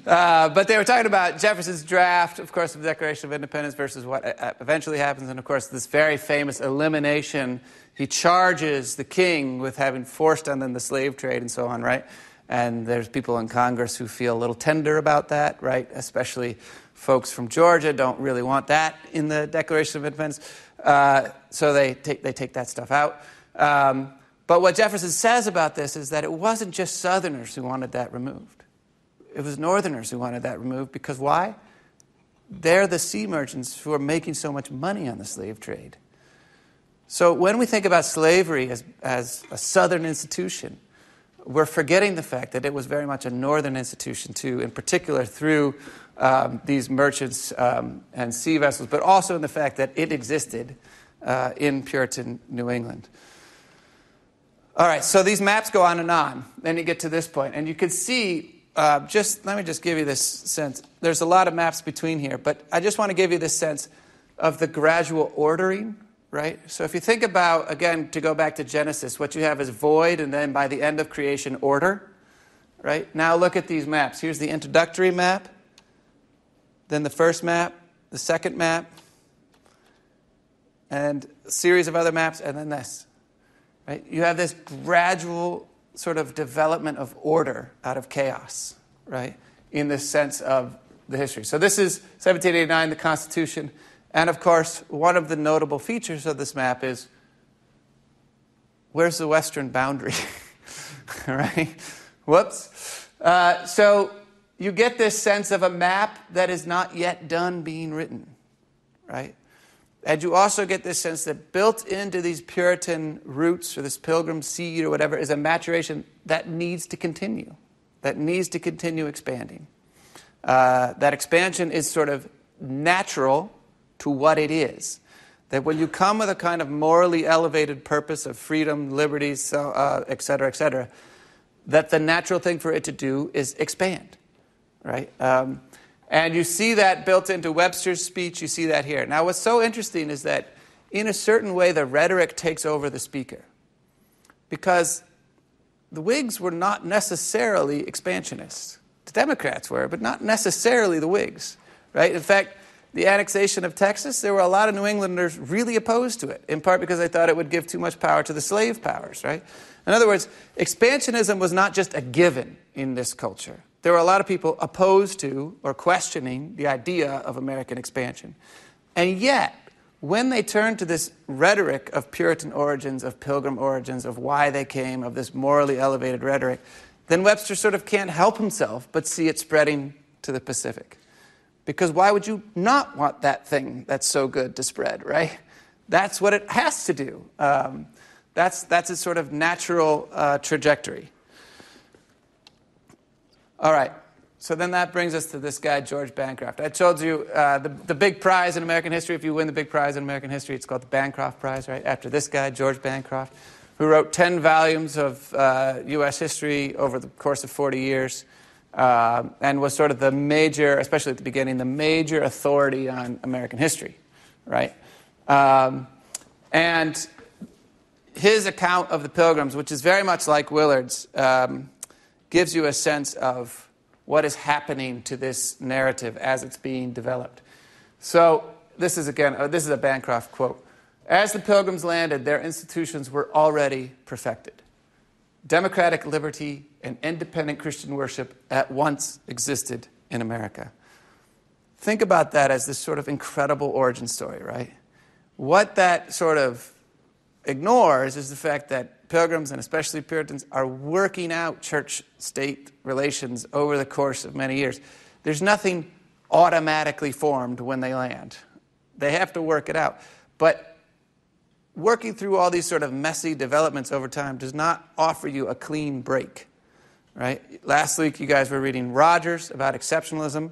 Uh, but they were talking about Jefferson's draft, of course, of the Declaration of Independence versus what uh, eventually happens, and of course, this very famous elimination he charges the king with having forced on them the slave trade and so on, right? And there's people in Congress who feel a little tender about that, right? Especially folks from Georgia don't really want that in the Declaration of Independence. Uh, so they take, they take that stuff out. Um, but what Jefferson says about this is that it wasn't just Southerners who wanted that removed. It was Northerners who wanted that removed because why? They're the sea merchants who are making so much money on the slave trade. So when we think about slavery as, as a Southern institution, we're forgetting the fact that it was very much a Northern institution, too, in particular through um, these merchants um, and sea vessels, but also in the fact that it existed uh, in Puritan New England. All right, so these maps go on and on. Then you get to this point, and you can see. Uh, just let me just give you this sense. There's a lot of maps between here, but I just want to give you this sense of the gradual ordering right? So if you think about, again, to go back to Genesis, what you have is void, and then by the end of creation, order, right? Now look at these maps. Here's the introductory map, then the first map, the second map, and a series of other maps, and then this, right? You have this gradual sort of development of order out of chaos, right? In the sense of the history. So this is 1789, the Constitution. And of course, one of the notable features of this map is where's the western boundary? right? Whoops. Uh, so you get this sense of a map that is not yet done being written, right? And you also get this sense that built into these Puritan roots or this pilgrim seed or whatever is a maturation that needs to continue, that needs to continue expanding. Uh, that expansion is sort of natural to what it is. That when you come with a kind of morally elevated purpose of freedom, liberty, so, uh, et cetera, et cetera, that the natural thing for it to do is expand, right? Um, and you see that built into Webster's speech, you see that here. Now, what's so interesting is that in a certain way, the rhetoric takes over the speaker. Because the Whigs were not necessarily expansionists. The Democrats were, but not necessarily the Whigs, right? In fact, the annexation of Texas, there were a lot of New Englanders really opposed to it, in part because they thought it would give too much power to the slave powers, right? In other words, expansionism was not just a given in this culture. There were a lot of people opposed to or questioning the idea of American expansion. And yet, when they turn to this rhetoric of Puritan origins, of pilgrim origins, of why they came, of this morally elevated rhetoric, then Webster sort of can't help himself but see it spreading to the Pacific. Because why would you not want that thing that's so good to spread, right? That's what it has to do. Um, that's, that's its sort of natural uh, trajectory. All right. So then that brings us to this guy, George Bancroft. I told you uh, the, the big prize in American history, if you win the big prize in American history, it's called the Bancroft Prize, right? After this guy, George Bancroft, who wrote 10 volumes of uh, U.S. history over the course of 40 years uh, and was sort of the major, especially at the beginning, the major authority on American history, right? Um, and his account of the pilgrims, which is very much like Willard's, um, gives you a sense of what is happening to this narrative as it's being developed. So, this is again, uh, this is a Bancroft quote. As the pilgrims landed, their institutions were already perfected. Democratic liberty and independent Christian worship at once existed in America. Think about that as this sort of incredible origin story, right? What that sort of ignores is the fact that pilgrims and especially Puritans are working out church state relations over the course of many years. There's nothing automatically formed when they land, they have to work it out. But working through all these sort of messy developments over time does not offer you a clean break. Right? Last week, you guys were reading Rogers about exceptionalism,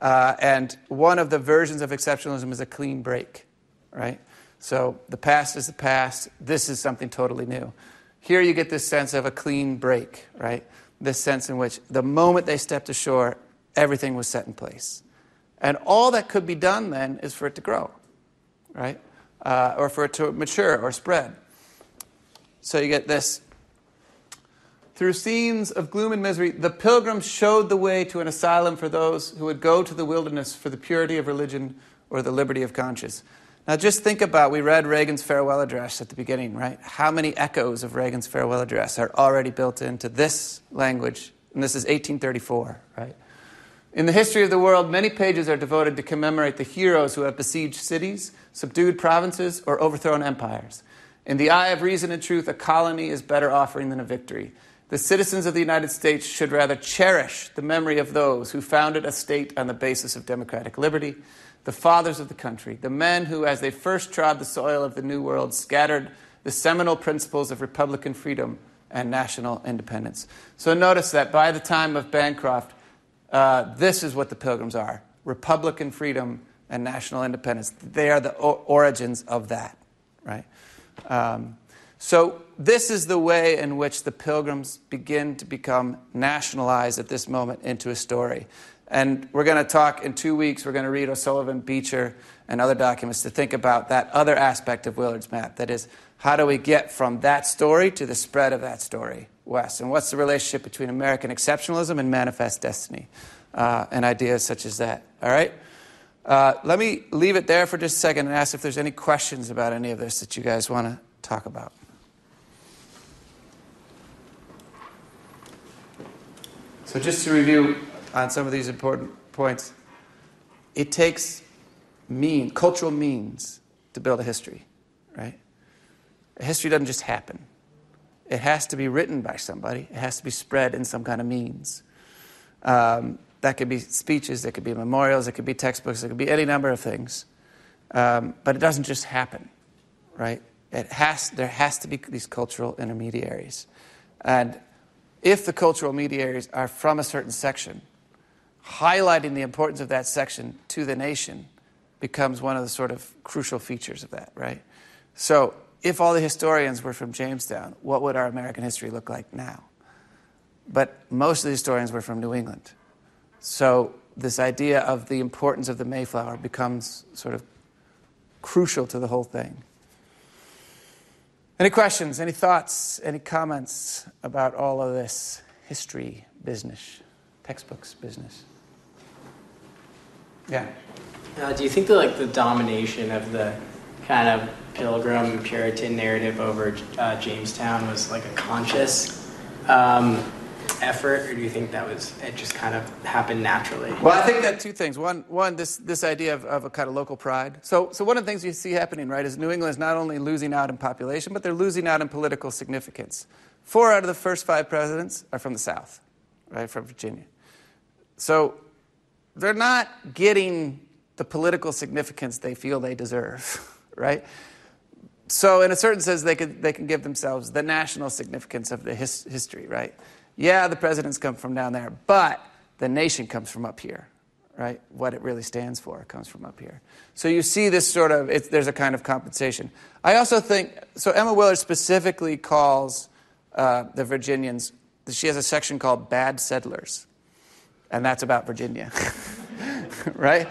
uh, and one of the versions of exceptionalism is a clean break. Right? So the past is the past. This is something totally new. Here you get this sense of a clean break, right? This sense in which the moment they stepped ashore, everything was set in place. And all that could be done then is for it to grow, right? Uh, or for it to mature or spread. So you get this. Through scenes of gloom and misery, the pilgrims showed the way to an asylum for those who would go to the wilderness for the purity of religion or the liberty of conscience. Now, just think about we read Reagan's farewell address at the beginning, right? How many echoes of Reagan's farewell address are already built into this language? And this is 1834, right? In the history of the world, many pages are devoted to commemorate the heroes who have besieged cities, subdued provinces, or overthrown empires. In the eye of reason and truth, a colony is better offering than a victory. The citizens of the United States should rather cherish the memory of those who founded a state on the basis of democratic liberty the fathers of the country, the men who, as they first trod the soil of the New World, scattered the seminal principles of Republican freedom and national independence. So notice that by the time of Bancroft, uh, this is what the Pilgrims are Republican freedom and national independence. They are the o- origins of that, right? Um, so, this is the way in which the Pilgrims begin to become nationalized at this moment into a story. And we're going to talk in two weeks, we're going to read O'Sullivan, Beecher, and other documents to think about that other aspect of Willard's map. That is, how do we get from that story to the spread of that story west? And what's the relationship between American exceptionalism and manifest destiny? Uh, and ideas such as that. All right? Uh, let me leave it there for just a second and ask if there's any questions about any of this that you guys want to talk about. So, just to review, on some of these important points. It takes mean, cultural means to build a history, right? A history doesn't just happen. It has to be written by somebody. It has to be spread in some kind of means. Um, that could be speeches, it could be memorials, it could be textbooks, it could be any number of things. Um, but it doesn't just happen, right? It has, there has to be these cultural intermediaries. And if the cultural intermediaries are from a certain section, highlighting the importance of that section to the nation becomes one of the sort of crucial features of that, right? So, if all the historians were from Jamestown, what would our American history look like now? But most of the historians were from New England. So, this idea of the importance of the Mayflower becomes sort of crucial to the whole thing. Any questions, any thoughts, any comments about all of this history business, textbooks business? Yeah. Uh, do you think that like the domination of the kind of Pilgrim Puritan narrative over uh, Jamestown was like a conscious um, effort, or do you think that was it just kind of happened naturally? Well, I think that two things. One, one this, this idea of, of a kind of local pride. So, so one of the things you see happening, right, is New England is not only losing out in population, but they're losing out in political significance. Four out of the first five presidents are from the South, right, from Virginia. So they're not getting the political significance they feel they deserve, right? So, in a certain sense, they, could, they can give themselves the national significance of the his, history, right? Yeah, the presidents come from down there, but the nation comes from up here, right? What it really stands for comes from up here. So you see this sort of, there's a kind of compensation. I also think, so Emma Willard specifically calls uh, the Virginians, she has a section called Bad Settlers, and that's about Virginia, right?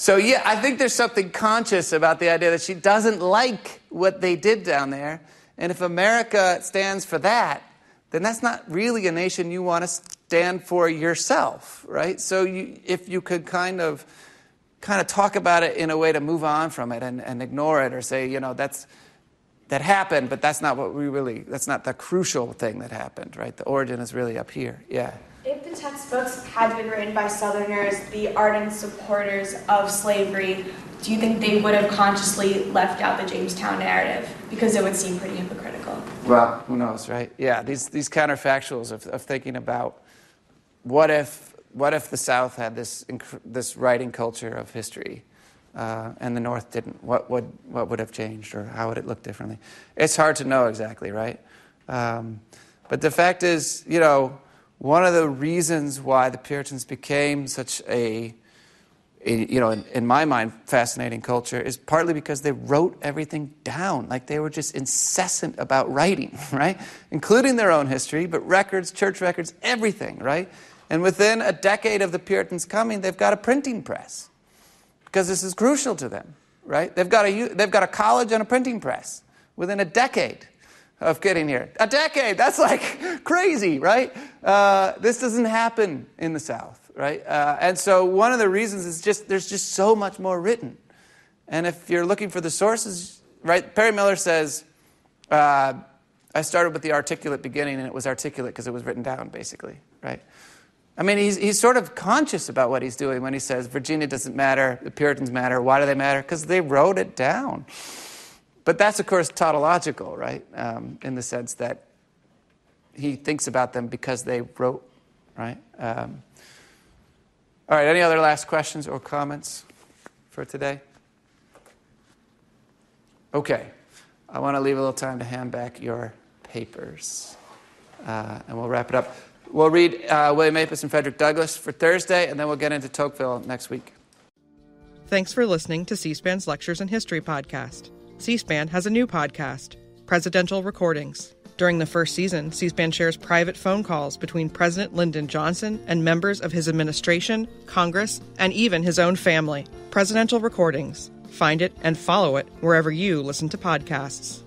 So, yeah, I think there's something conscious about the idea that she doesn't like what they did down there. And if America stands for that, then that's not really a nation you want to stand for yourself, right? So, you, if you could kind of kind of talk about it in a way to move on from it and, and ignore it or say, you know, that's that happened, but that's not what we really that's not the crucial thing that happened, right? The origin is really up here. Yeah. If the textbooks had been written by Southerners, the ardent supporters of slavery, do you think they would have consciously left out the Jamestown narrative? Because it would seem pretty hypocritical. Well, who knows, right? Yeah, these, these counterfactuals of, of thinking about what if, what if the South had this, this writing culture of history uh, and the North didn't? What would, what would have changed or how would it look differently? It's hard to know exactly, right? Um, but the fact is, you know, one of the reasons why the Puritans became such a, a you know, in, in, my mind, fascinating culture is partly because they wrote everything down. Like they were just incessant about writing, right? Including their own history, but records, church records, everything, right? And within a decade of the Puritans coming, they've got a printing press because this is crucial to them, right? They've got a, they've got a college and a printing press within a decade of getting here. A decade, that's like crazy, right? Uh, this doesn't happen in the South, right? Uh, and so one of the reasons is just there's just so much more written. And if you're looking for the sources, right, Perry Miller says, uh, I started with the articulate beginning, and it was articulate because it was written down, basically, right? I mean, he's, he's sort of conscious about what he's doing when he says Virginia doesn't matter, the Puritans matter. Why do they matter? Because they wrote it down. But that's, of course, tautological, right? Um, in the sense that he thinks about them because they wrote, right? Um, all right, any other last questions or comments for today? Okay, I want to leave a little time to hand back your papers, uh, and we'll wrap it up. We'll read uh, William Apess and Frederick Douglass for Thursday, and then we'll get into Tocqueville next week. Thanks for listening to C SPAN's Lectures in History podcast. C SPAN has a new podcast, Presidential Recordings. During the first season, C SPAN shares private phone calls between President Lyndon Johnson and members of his administration, Congress, and even his own family. Presidential Recordings. Find it and follow it wherever you listen to podcasts.